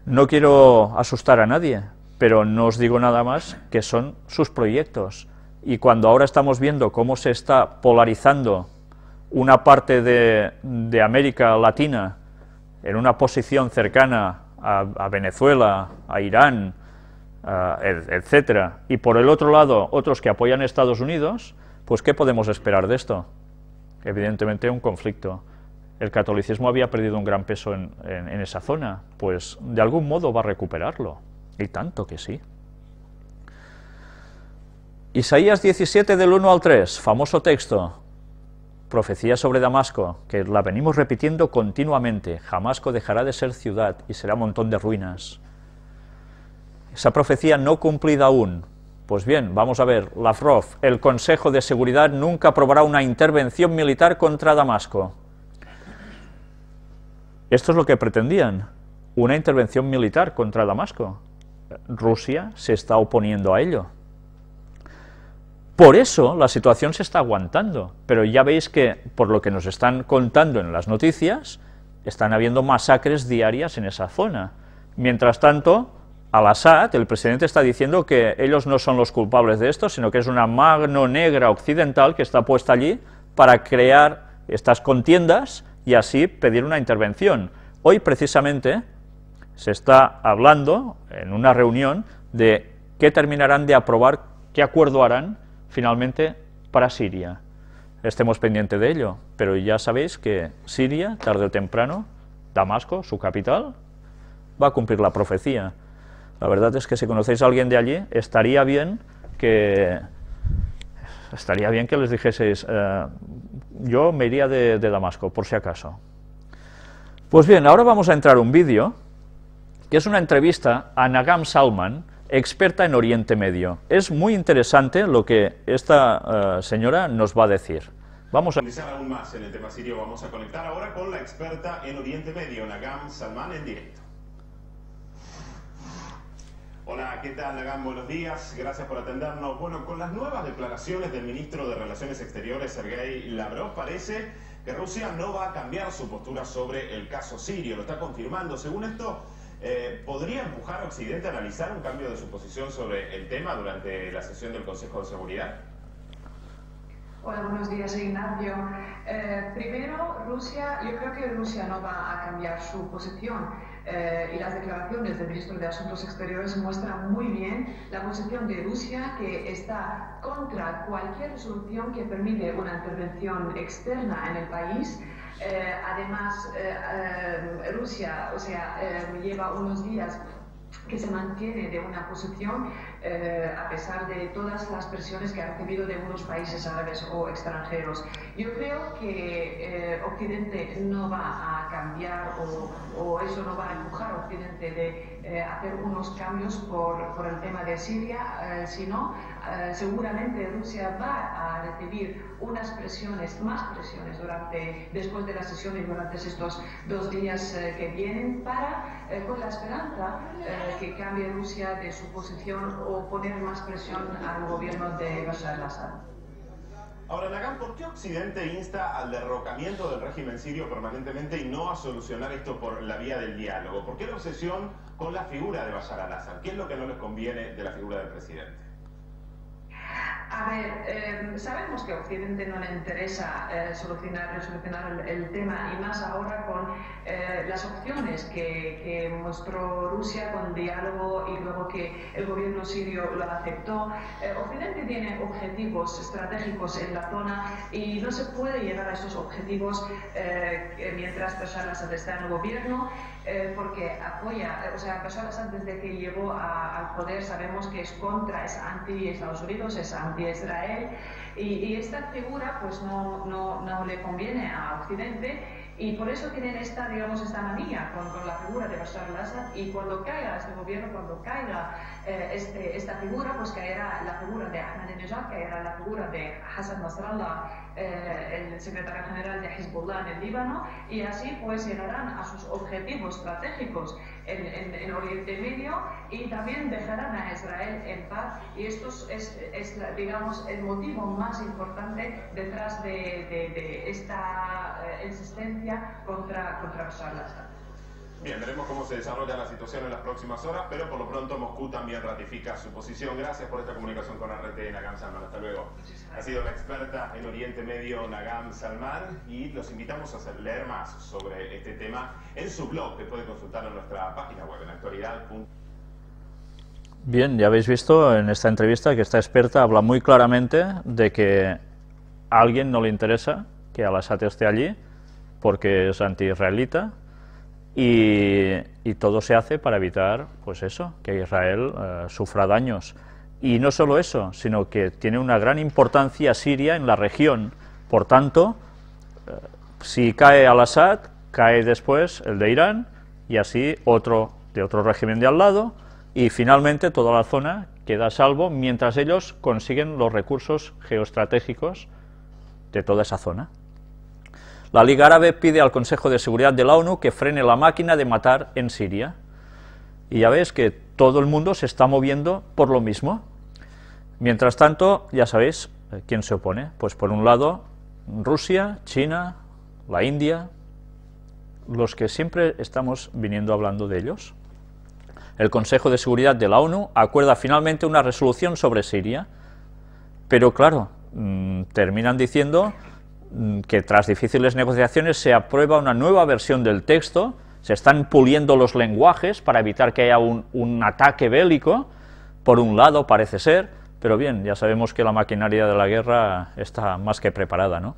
No quiero asustar a nadie, pero no os digo nada más que son sus proyectos. Y cuando ahora estamos viendo cómo se está polarizando una parte de, América Latina en una posición cercana a, Venezuela, a Irán, etcétera, y por el otro lado otros que apoyan a Estados Unidos, pues ¿qué podemos esperar de esto? Evidentemente un conflicto el catolicismo había perdido un gran peso en, esa zona, pues de algún modo va a recuperarlo, y tanto que sí. Isaías 17 del 1 al 3, famoso texto, profecía sobre Damasco, que la venimos repitiendo continuamente, Damasco dejará de ser ciudad y será montón de ruinas. Esa profecía no cumplida aún, pues bien, vamos a ver, Lavrov, el Consejo de Seguridad nunca aprobará una intervención militar contra Damasco. Esto es lo que pretendían, una intervención militar contra Damasco. Rusia se está oponiendo a ello. Por eso la situación se está aguantando, pero ya veis que, por lo que nos están contando en las noticias, están habiendo masacres diarias en esa zona. Mientras tanto, Al-Assad, el presidente, está diciendo que ellos no son los culpables de esto, sino que es una magno negra occidental que está puesta allí para crear estas contiendas y así pedir una intervención. Hoy precisamente se está hablando en una reunión de qué terminarán de aprobar, qué acuerdo harán finalmente para Siria. Estemos pendientes de ello, pero ya sabéis que Siria, tarde o temprano, Damasco, su capital, va a cumplir la profecía. La verdad es que si conocéis a alguien de allí, estaría bien que estaría bien que les dijeseis, eh, yo me iría de, Damasco, por si acaso. Pues bien, ahora vamos a entrar un vídeo, que es una entrevista a Nagam Salman, experta en Oriente Medio. Es muy interesante lo que esta eh, señora nos va a decir. Vamos a... aún más en el tema sirio, vamos a conectar ahora con la experta en Oriente Medio, Nagam Salman, en directo. Hola, ¿qué tal, Nagam? Buenos días, gracias por atendernos. Bueno, con las nuevas declaraciones del ministro de Relaciones Exteriores, Sergei Lavrov, parece que Rusia no va a cambiar su postura sobre el caso sirio, lo está confirmando. Según esto, eh, ¿podría empujar a Occidente a analizar un cambio de su posición sobre el tema durante la sesión del Consejo de Seguridad? Hola, buenos días, Ignacio. Eh, primero, Rusia, yo creo que Rusia no va a cambiar su posición y las declaraciones del ministro de Asuntos Exteriores muestran muy bien la posición de Rusia, que está contra cualquier solución que permite una intervención externa en el país. además, Rusia, o sea, lleva unos días que se mantiene de una posición eh, a pesar de todas las presiones que ha recibido de unos países árabes o extranjeros. Yo creo que eh, Occidente no va a cambiar o, eso no va a empujar a Occidente de eh, hacer unos cambios por, por, el tema de Siria, sino seguramente Rusia va a recibir unas presiones, más presiones durante, después de la sesión y durante estos dos días que vienen para, con la esperanza que cambie Rusia de su posición o poner más presión al gobierno de Bashar al-Assad. Ahora, Nagam, ¿por qué Occidente insta al derrocamiento del régimen sirio permanentemente y no a solucionar esto por la vía del diálogo? ¿Por qué la obsesión con la figura de Bashar al-Assad? ¿Qué es lo que no les conviene de la figura del presidente? A ver, em, sabemos que a Occidente no le interesa eh, solucionar, el, tema y más ahora con eh, las opciones que, mostró Rusia con diálogo y luego que el gobierno sirio lo aceptó. Eh, Occidente tiene objetivos estratégicos en la zona y no se puede llegar a esos objetivos mientras Bashar al-Assad está en el gobierno porque apoya, o sea, Bashar al-Assad desde que llegó al poder sabemos que es contra, es anti-Estados Unidos, es anti Israel. Y, esta figura pues no, no, no, le conviene a Occidente y por eso tienen esta, digamos, esta manía con, con la figura de Bashar al-Assad y cuando caiga este gobierno, cuando caiga eh, este, esta figura, pues caerá la figura de Ahmadinejad, caerá la figura de Hassan Nasrallah, eh, el secretario general de Hezbollah en el Líbano, y así pues llegarán a sus objetivos estratégicos en, en, Oriente Medio y también dejarán a Israel en paz. Y esto es, es digamos, el motivo más importante detrás de, de, esta eh, existencia contra, contra Bashar al-Assad. Bien, veremos cómo se desarrolla la situación en las próximas horas, pero por lo pronto Moscú también ratifica su posición. Gracias por esta comunicación con RT Nagam Salman. Hasta luego. Ha sido la experta en Oriente Medio Nagam Salman y los invitamos a leer más sobre este tema en su blog que puede consultar en nuestra página web en actualidad. Bien, ya habéis visto en esta entrevista que esta experta habla muy claramente de que a alguien no le interesa que Al-Assad esté allí porque es anti-israelita y, todo se hace para evitar, pues eso, que Israel eh, sufra daños. Y no solo eso, sino que tiene una gran importancia Siria en la región. Por tanto, eh, si cae al-Assad, cae después el de Irán y así otro de otro régimen de al lado y finalmente toda la zona queda a salvo mientras ellos consiguen los recursos geoestratégicos de toda esa zona. La Liga Árabe pide al Consejo de Seguridad de la ONU que frene la máquina de matar en Siria. Y ya ves que todo el mundo se está moviendo por lo mismo. Mientras tanto, ya sabéis eh, quién se opone. Pues por un lado, Rusia, China, la India, los que siempre estamos viniendo hablando de ellos. El Consejo de Seguridad de la ONU acuerda finalmente una resolución sobre Siria, pero claro, mm, terminan diciendo que tras difíciles negociaciones se aprueba una nueva versión del texto, se están puliendo los lenguajes para evitar que haya un, ataque bélico, por un lado parece ser, pero bien, ya sabemos que la maquinaria de la guerra está más que preparada, ¿no?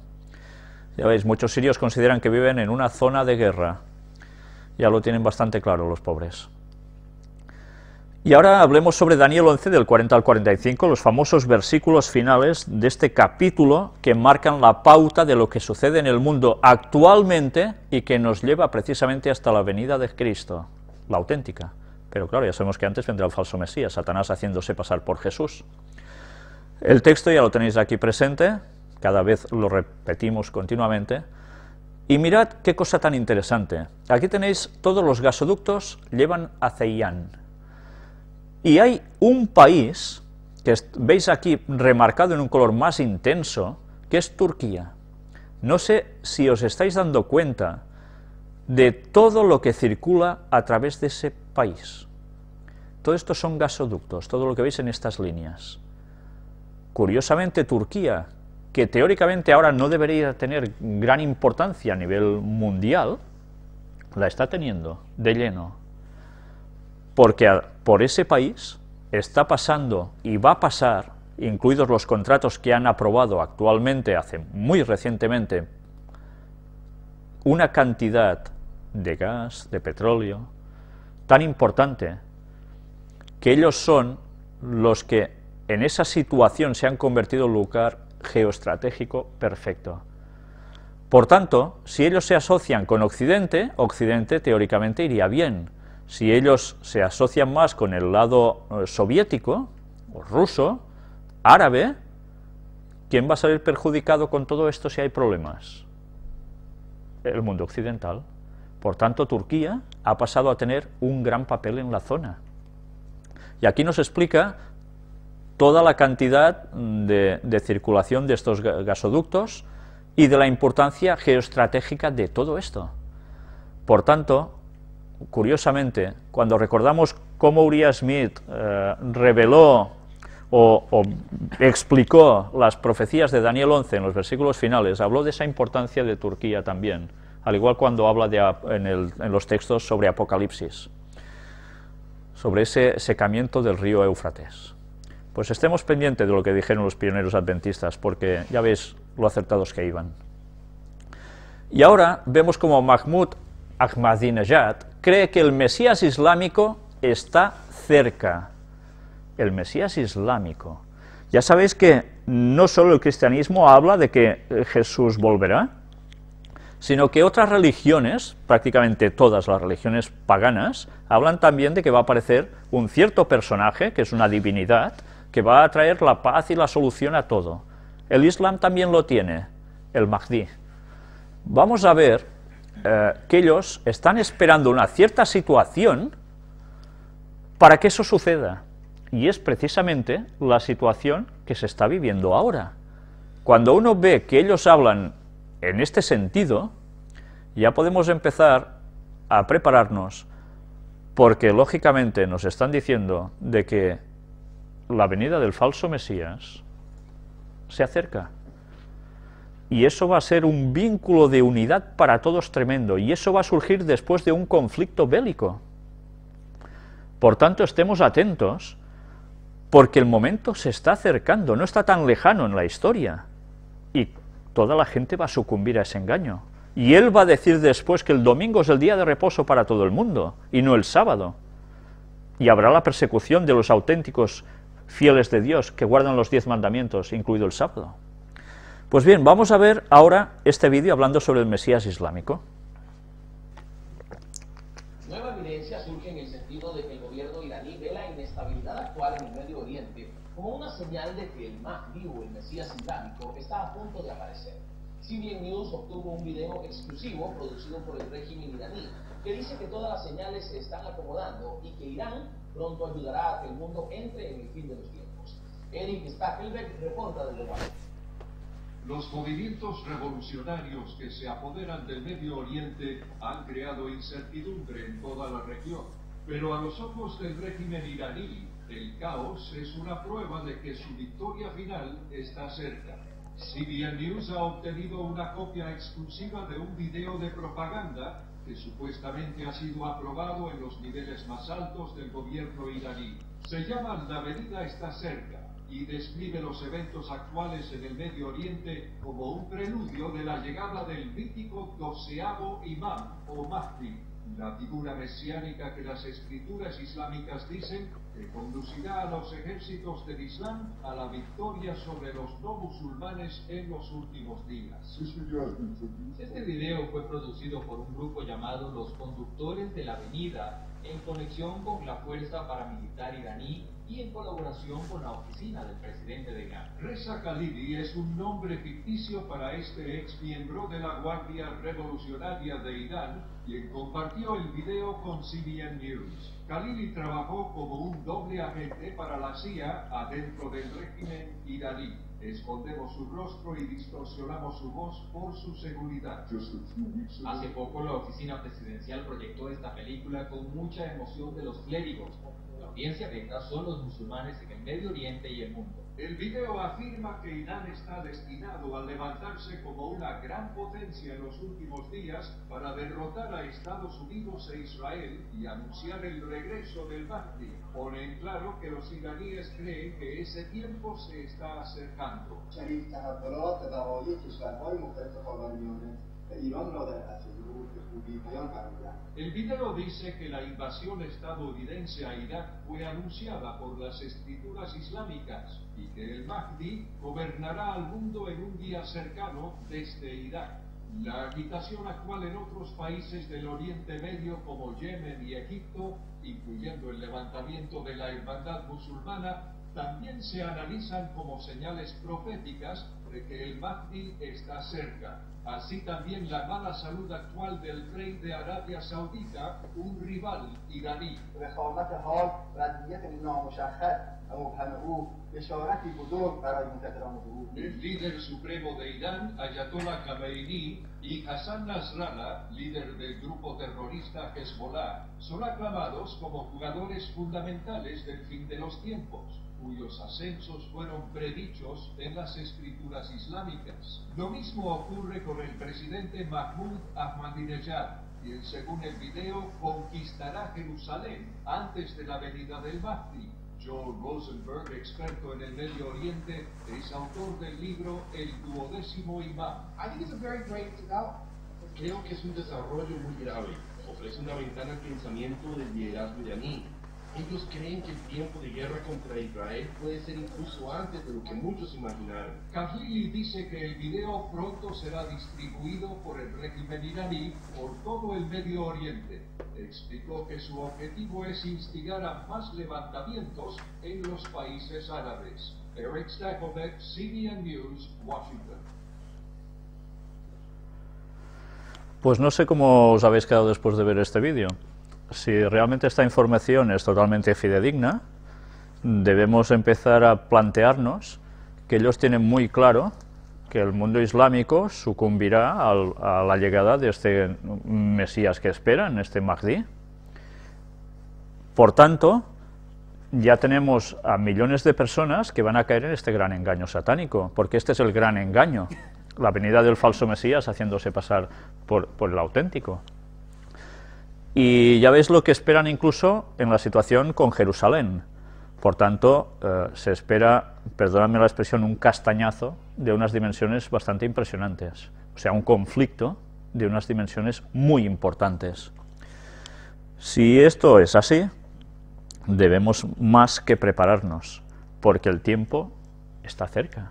Ya veis, muchos sirios consideran que viven en una zona de guerra, ya lo tienen bastante claro los pobres. Y ahora hablemos sobre Daniel 11 del 40 al 45, los famosos versículos finales de este capítulo que marcan la pauta de lo que sucede en el mundo actualmente y que nos lleva precisamente hasta la venida de Cristo, la auténtica. Pero claro, ya sabemos que antes vendrá el falso Mesías, Satanás haciéndose pasar por Jesús. El texto ya lo tenéis aquí presente, cada vez lo repetimos continuamente, y mirad qué cosa tan interesante. Aquí tenéis todos los gasoductos llevan a Ceilán, y hay un país, que veis aquí remarcado en un color más intenso, que es Turquía. No sé si os estáis dando cuenta de todo lo que circula a través de ese país. Todo esto son gasoductos, todo lo que veis en estas líneas. Curiosamente, Turquía, que teóricamente ahora no debería tener gran importancia a nivel mundial, La está teniendo de lleno. Porque por ese país está pasando y va a pasar, incluidos los contratos que han aprobado actualmente, hace muy recientemente, una cantidad de gas, de petróleo, tan importante, que ellos son los que en esa situación se han convertido en lugar geoestratégico perfecto. Por tanto, si ellos se asocian con Occidente, Occidente teóricamente iría bien. Si ellos se asocian más con el lado eh, soviético, o ruso, árabe, ¿quién va a salir perjudicado con todo esto si hay problemas? El mundo occidental. Por tanto, Turquía ha pasado a tener un gran papel en la zona. Y aquí nos explica toda la cantidad de, de circulación de estos gasoductos y de la importancia geoestratégica de todo esto. Por tanto, curiosamente, cuando recordamos cómo Uriah Smith eh, reveló o, explicó las profecías de Daniel 11 en los versículos finales, habló de esa importancia de Turquía también, al igual cuando habla en, en los textos sobre Apocalipsis, sobre ese secamiento del río Éufrates. Pues estemos pendientes de lo que dijeron los pioneros adventistas, porque ya veis lo acertados que iban. Y ahora vemos como Mahmoud Ahmadinejad cree que el Mesías islámico está cerca. El Mesías islámico. Ya sabéis que no solo el cristianismo habla de que Jesús volverá, sino que otras religiones, prácticamente todas las religiones paganas, hablan también de que va a aparecer un cierto personaje, que es una divinidad, que va a traer la paz y la solución a todo. El Islam también lo tiene, el Mahdi. Vamos a ver eh, que ellos están esperando una cierta situación para que eso suceda. Y es precisamente la situación que se está viviendo ahora. Cuando uno ve que ellos hablan en este sentido, ya podemos empezar a prepararnos, porque lógicamente nos están diciendo de que la venida del falso Mesías se acerca. Y eso va a ser un vínculo de unidad para todos tremendo, y eso va a surgir después de un conflicto bélico. Por tanto, estemos atentos, porque el momento se está acercando, no está tan lejano en la historia, y toda la gente va a sucumbir a ese engaño. Y él va a decir después que el domingo es el día de reposo para todo el mundo, y no el sábado. Y habrá la persecución de los auténticos fieles de Dios, que guardan los diez mandamientos, incluido el sábado. Pues bien, vamos a ver ahora este vídeo hablando sobre el Mesías islámico. Nueva evidencia surge en el sentido de que el gobierno iraní ve la inestabilidad actual en el Medio Oriente como una señal de que el Mahdi o el Mesías islámico está a punto de aparecer. CBN News obtuvo un video exclusivo producido por el régimen iraní que dice que todas las señales se están acomodando y que Irán pronto ayudará a que el mundo entre en el fin de los tiempos. Eric Stackelberg reporta desde Washington. Los movimientos revolucionarios que se apoderan del Medio Oriente han creado incertidumbre en toda la región, pero a los ojos del régimen iraní, el caos es una prueba de que su victoria final está cerca. CBN News ha obtenido una copia exclusiva de un video de propaganda que supuestamente ha sido aprobado en los niveles más altos del gobierno iraní. Se llama La venida está cerca y describe los eventos actuales en el Medio Oriente como un preludio de la llegada del mítico doceavo imán o Mahdi, la figura mesiánica que las escrituras islámicas dicen que conducirá a los ejércitos del Islam a la victoria sobre los no musulmanes en los últimos días. Este video fue producido por un grupo llamado Los Conductores de la Avenida en conexión con la Fuerza Paramilitar iraní y en colaboración con la oficina del presidente de Irán. Reza Khalidi es un nombre ficticio para este ex miembro de la Guardia Revolucionaria de Irán, quien compartió el video con CBN News. Khalili trabajó como un doble agente para la CIA adentro del régimen iraní. Escondemos su rostro y distorsionamos su voz por su seguridad. Hace poco la oficina presidencial proyectó esta película con mucha emoción de los clérigos. La audiencia beta son los musulmanes en el Medio Oriente y el mundo. El video afirma que Irán está destinado a levantarse como una gran potencia en los últimos días para derrotar a Estados Unidos e Israel y anunciar el regreso del Mahdi. Pone en claro que los iraníes creen que ese tiempo se está acercando. El video dice que la invasión estadounidense a Irak fue anunciada por las escrituras islámicas y que el Mahdi gobernará al mundo en un día cercano desde Irak. La agitación actual en otros países del Oriente Medio como Yemen y Egipto, incluyendo el levantamiento de la hermandad musulmana, también se analizan como señales proféticas de que el Mahdi está cerca. Así también la mala salud actual del rey de Arabia Saudita, un rival iraní. رخامت حال وضعیت نامشخص و مبهم او بشارتی بزرگ برای منتظران ظهور El líder supremo de Irán, Ayatollah Khamenei, y Hassan Nasrallah, líder del grupo terrorista Hezbollah, son aclamados como jugadores fundamentales del fin de los tiempos, cuyos ascensos fueron predichos en las escrituras islámicas. Lo mismo ocurre con el presidente Mahmoud Ahmadinejad, quien según el video conquistará Jerusalén antes de la venida del Mahdi. Joel Rosenberg, experto en el Medio Oriente, es autor del libro El duodécimo imán. Creo que es un desarrollo muy grave. Ofrece una ventana al pensamiento del liderazgo iraní. Ellos creen que el tiempo de guerra contra Israel puede ser incluso antes de lo que muchos imaginaron. Khalili dice que el video pronto será distribuido por el régimen iraní por todo el Medio Oriente. Explicó que su objetivo es instigar a más levantamientos en los países árabes. Eric Stakovec, CBN News, Washington. Pues no sé cómo os habéis quedado después de ver este vídeo. Si realmente esta información es totalmente fidedigna, debemos empezar a plantearnos que ellos tienen muy claro que el mundo islámico sucumbirá a la llegada de este Mesías que esperan, este Mahdi. Por tanto, ya tenemos a millones de personas que van a caer en este gran engaño satánico, porque este es el gran engaño, la venida del falso Mesías haciéndose pasar por el auténtico. Y ya veis lo que esperan incluso en la situación con Jerusalén. Por tanto, eh, se espera, perdóname la expresión, un castañazo de unas dimensiones bastante impresionantes. O sea, un conflicto de unas dimensiones muy importantes. Si esto es así, debemos más que prepararnos, porque el tiempo está cerca.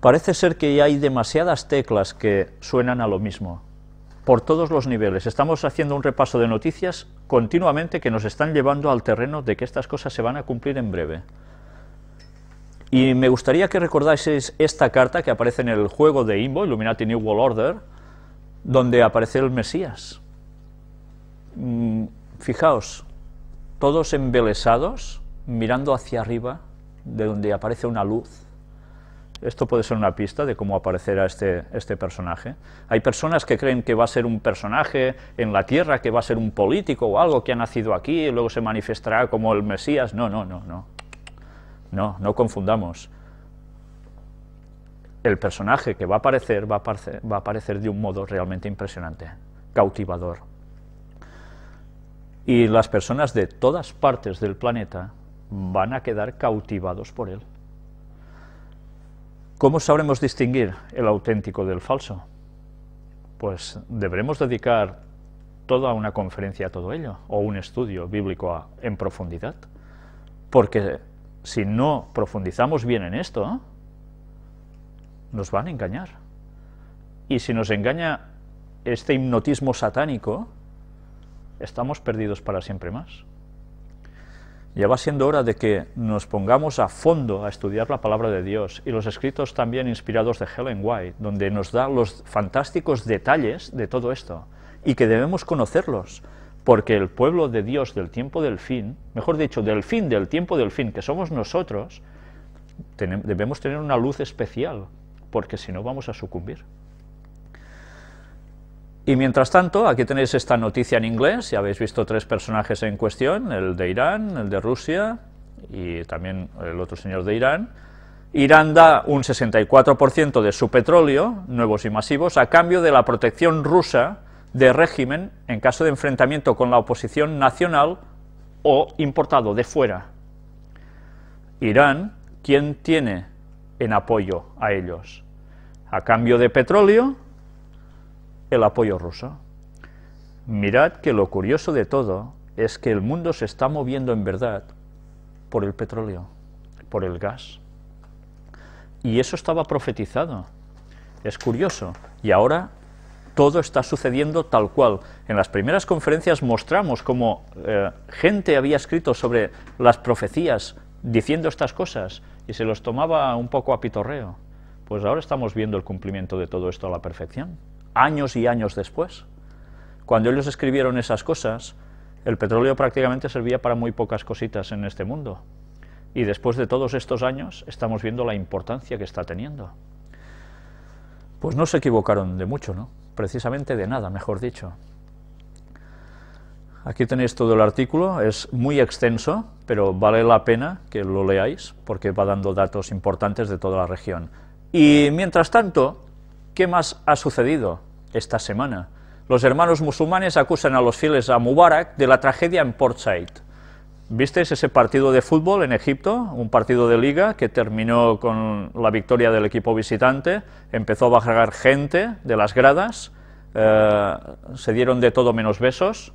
Parece ser que hay demasiadas teclas que suenan a lo mismo, por todos los niveles. Estamos haciendo un repaso de noticias continuamente que nos están llevando al terreno de que estas cosas se van a cumplir en breve. Y me gustaría que recordaseis esta carta que aparece en el juego de Imbo, Illuminati New World Order, donde aparece el Mesías. Mm, fijaos, todos embelesados, mirando hacia arriba, de donde aparece una luz. Esto puede ser una pista de cómo aparecerá este, este personaje. Hay personas que creen que va a ser un personaje en la tierra, que va a ser un político o algo que ha nacido aquí y luego se manifestará como el Mesías. No, no, no, no. No, no confundamos. El personaje que va a aparecer va a aparecer, va a aparecer de un modo realmente impresionante, cautivador. Y las personas de todas partes del planeta van a quedar cautivados por él. ¿Cómo sabremos distinguir el auténtico del falso? Pues deberemos dedicar toda una conferencia a todo ello, o un estudio bíblico en profundidad. Porque si no profundizamos bien en esto, nos van a engañar. Y si nos engaña este hipnotismo satánico, estamos perdidos para siempre más. Ya va siendo hora de que nos pongamos a fondo a estudiar la palabra de Dios y los escritos también inspirados de Helen White, donde nos da los fantásticos detalles de todo esto y que debemos conocerlos, porque el pueblo de Dios del tiempo del fin, mejor dicho, del fin del tiempo del fin, que somos nosotros, debemos tener una luz especial, porque si no vamos a sucumbir. Y mientras tanto, aquí tenéis esta noticia en inglés, ya habéis visto tres personajes en cuestión, el de Irán, el de Rusia y también el otro señor de Irán. Irán da un 64% de su petróleo, nuevos y masivos, a cambio de la protección rusa de régimen en caso de enfrentamiento con la oposición nacional o importado de fuera. Irán, ¿quién tiene en apoyo a ellos? A cambio de petróleo, el apoyo ruso. Mirad que lo curioso de todo es que el mundo se está moviendo en verdad por el petróleo, por el gas. Y eso estaba profetizado. Es curioso. Y ahora todo está sucediendo tal cual. En las primeras conferencias mostramos cómo eh, gente había escrito sobre las profecías diciendo estas cosas y se los tomaba un poco a pitorreo. Pues ahora estamos viendo el cumplimiento de todo esto a la perfección, años y años después. Cuando ellos escribieron esas cosas, el petróleo prácticamente servía para muy pocas cositas en este mundo. Y después de todos estos años estamos viendo la importancia que está teniendo. Pues no se equivocaron de mucho, ¿no? precisamente de nada, mejor dicho. Aquí tenéis todo el artículo, es muy extenso, pero vale la pena que lo leáis, porque va dando datos importantes de toda la región. Y mientras tanto, ¿qué más ha sucedido esta semana? Los hermanos musulmanes acusan a los fieles a Mubarak de la tragedia en Port Said. ¿Visteis ese partido de fútbol en Egipto? Un partido de liga que terminó con la victoria del equipo visitante, empezó a bajar gente de las gradas, eh, se dieron de todo menos besos.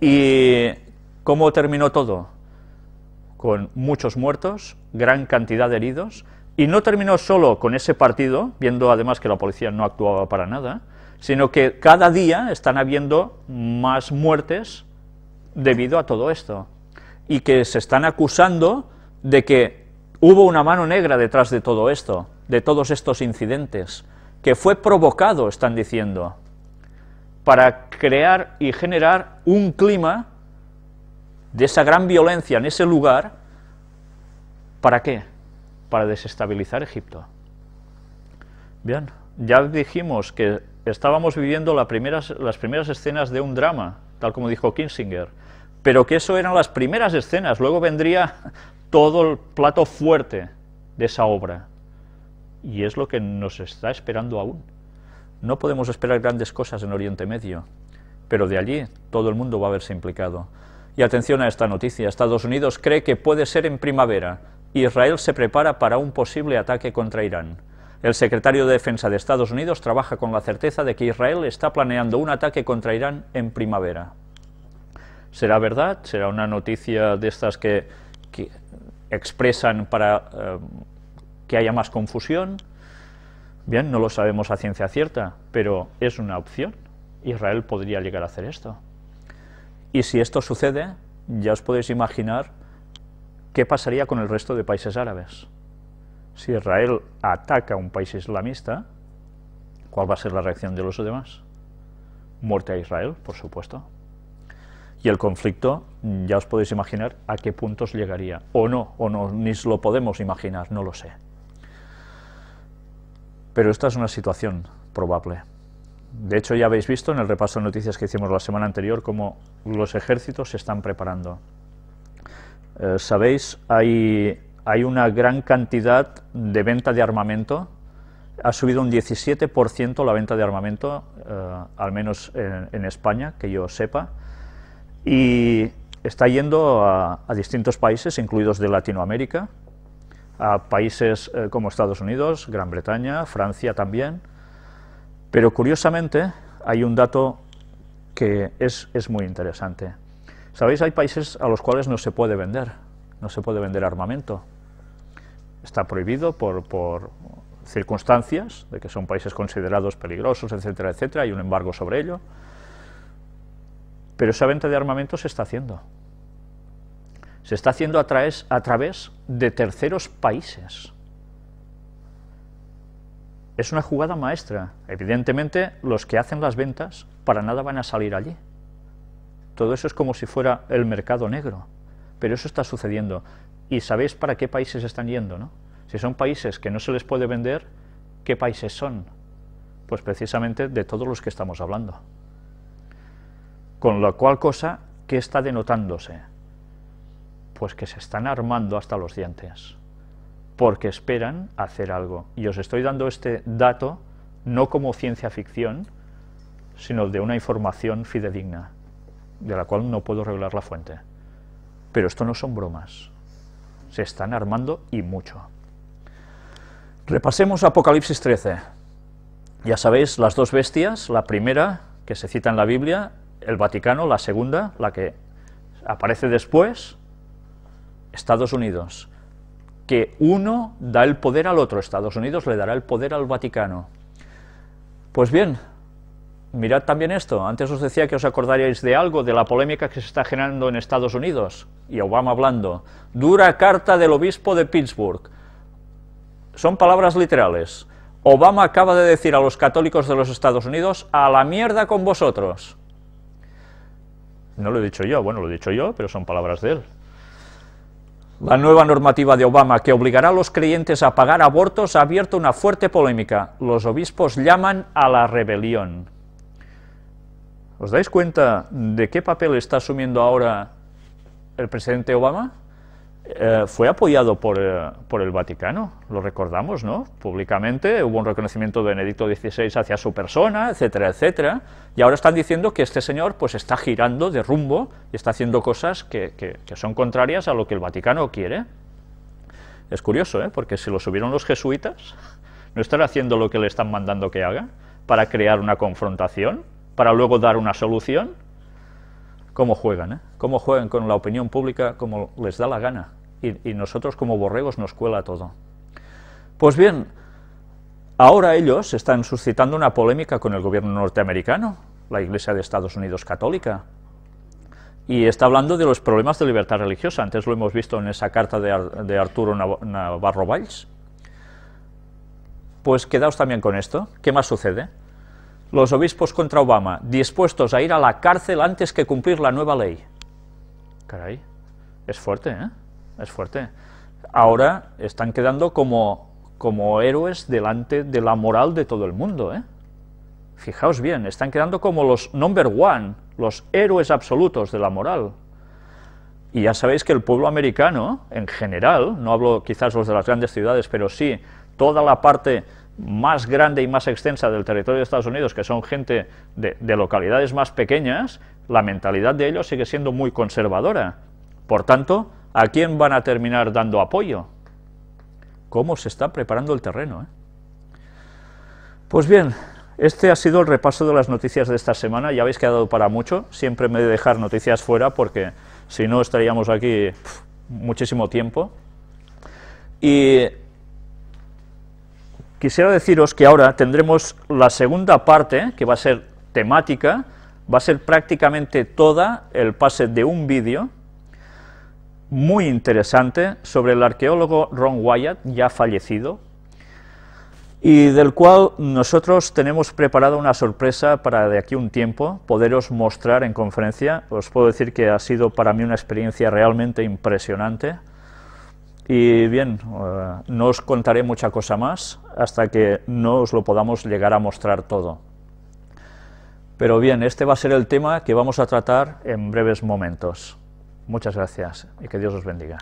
¿Y cómo terminó todo? Con muchos muertos, gran cantidad de heridos, y no terminó solo con ese partido, viendo además que la policía no actuaba para nada, sino que cada día están habiendo más muertes debido a todo esto. Y que se están acusando de que hubo una mano negra detrás de todo esto, de todos estos incidentes, que fue provocado, están diciendo, para crear y generar un clima de esa gran violencia en ese lugar, ¿para qué? Para desestabilizar Egipto. Bien, ya dijimos que estábamos viviendo las primeras escenas de un drama, tal como dijo Kinsinger, pero que eso eran las primeras escenas, luego vendría todo el plato fuerte de esa obra. Y es lo que nos está esperando aún. No podemos esperar grandes cosas en Oriente Medio, pero de allí todo el mundo va a verse implicado. Y atención a esta noticia, Estados Unidos cree que puede ser en primavera. Israel se prepara para un posible ataque contra Irán. El secretario de Defensa de Estados Unidos trabaja con la certeza de que Israel está planeando un ataque contra Irán en primavera. ¿Será verdad? ¿Será una noticia de estas que, expresan para eh, que haya más confusión? Bien, no lo sabemos a ciencia cierta, pero es una opción. Israel podría llegar a hacer esto. Y si esto sucede, ya os podéis imaginar qué pasaría con el resto de países árabes. Si Israel ataca a un país islamista, ¿cuál va a ser la reacción de los demás? Muerte a Israel, por supuesto. Y el conflicto, ya os podéis imaginar a qué puntos llegaría. O no, o no, ni lo podemos imaginar, no lo sé. Pero esta es una situación probable. De hecho, ya habéis visto en el repaso de noticias que hicimos la semana anterior cómo los ejércitos se están preparando. Eh, Sabéis, hay, una gran cantidad de venta de armamento. Ha subido un 17% la venta de armamento, eh, al menos en España, que yo sepa y está yendo a, distintos países, incluidos de Latinoamérica, a países eh, como Estados Unidos, Gran Bretaña, Francia también, pero curiosamente hay un dato que es muy interesante. Sabéis, hay países a los cuales no se puede vender, no se puede vender armamento. Está prohibido por, por circunstancias de que son países considerados peligrosos, etcétera, etcétera, hay un embargo sobre ello. Pero esa venta de armamento se está haciendo. Se está haciendo a a través de terceros países. Es una jugada maestra. Evidentemente, los que hacen las ventas para nada van a salir allí. Todo eso es como si fuera el mercado negro, pero eso está sucediendo. ¿Y sabéis para qué países están yendo? ¿no? Si son países que no se les puede vender, ¿qué países son? Pues precisamente de todos los que estamos hablando. Con la cual cosa, ¿qué está denotándose? Pues que se están armando hasta los dientes, porque esperan hacer algo. Y os estoy dando este dato no como ciencia ficción, sino de una información fidedigna de la cual no puedo revelar la fuente. Pero esto no son bromas. Se están armando y mucho. Repasemos Apocalipsis 13. Ya sabéis, las dos bestias, la primera que se cita en la Biblia, el Vaticano, la segunda, la que aparece después, Estados Unidos. Que uno da el poder al otro, Estados Unidos le dará el poder al Vaticano. Pues bien, mirad también esto, antes os decía que os acordaríais de algo, de la polémica que se está generando en Estados Unidos, y Obama hablando, dura carta del obispo de Pittsburgh, son palabras literales, Obama acaba de decir a los católicos de los Estados Unidos, a la mierda con vosotros. No lo he dicho yo, bueno, lo he dicho yo, pero son palabras de él. La nueva normativa de Obama que obligará a los creyentes a pagar abortos ha abierto una fuerte polémica. Los obispos llaman a la rebelión. ¿Os dais cuenta de qué papel está asumiendo ahora el presidente Obama? Eh, fue apoyado por, eh, por, el Vaticano, lo recordamos, ¿no? Públicamente hubo un reconocimiento de Benedicto XVI hacia su persona, etcétera, etcétera, y ahora están diciendo que este señor pues está girando de rumbo y está haciendo cosas que, que, que son contrarias a lo que el Vaticano quiere. Es curioso, ¿eh? Porque si lo subieron los jesuitas, no están haciendo lo que le están mandando que haga para crear una confrontación, para luego dar una solución. ¿Cómo juegan? Eh? ¿Cómo juegan con la opinión pública como les da la gana? Y, nosotros como borregos nos cuela todo. Pues bien, ahora ellos están suscitando una polémica con el gobierno norteamericano, la Iglesia de Estados Unidos católica, y está hablando de los problemas de libertad religiosa. Antes lo hemos visto en esa carta de, Ar de Arturo Navarro Valls. Pues quedaos también con esto. ¿Qué más sucede? Los obispos contra Obama, dispuestos a ir a la cárcel antes que cumplir la nueva ley. Caray, es fuerte, ¿eh? Es fuerte. Ahora están quedando como, como héroes delante de la moral de todo el mundo, ¿eh? Fijaos bien, están quedando como los number one, los héroes absolutos de la moral. Y ya sabéis que el pueblo americano, en general, no hablo quizás los de las grandes ciudades, pero sí toda la parte más grande y más extensa del territorio de Estados Unidos, que son gente de, de, localidades más pequeñas, la mentalidad de ellos sigue siendo muy conservadora. Por tanto, ¿a quién van a terminar dando apoyo? ¿Cómo se está preparando el terreno? Eh? Pues bien, este ha sido el repaso de las noticias de esta semana, ya habéis quedado para mucho, siempre me he de dejar noticias fuera porque si no estaríamos aquí muchísimo tiempo. Y quisiera deciros que ahora tendremos la segunda parte, que va a ser temática, va a ser prácticamente toda el pase de un vídeo muy interesante sobre el arqueólogo Ron Wyatt, ya fallecido, y del cual nosotros tenemos preparada una sorpresa para de aquí un tiempo poderos mostrar en conferencia. Os puedo decir que ha sido para mí una experiencia realmente impresionante. Y bien, uh, no os contaré mucha cosa más hasta que no os lo podamos llegar a mostrar todo. Pero bien, este va a ser el tema que vamos a tratar en breves momentos. Muchas gracias y que Dios os bendiga.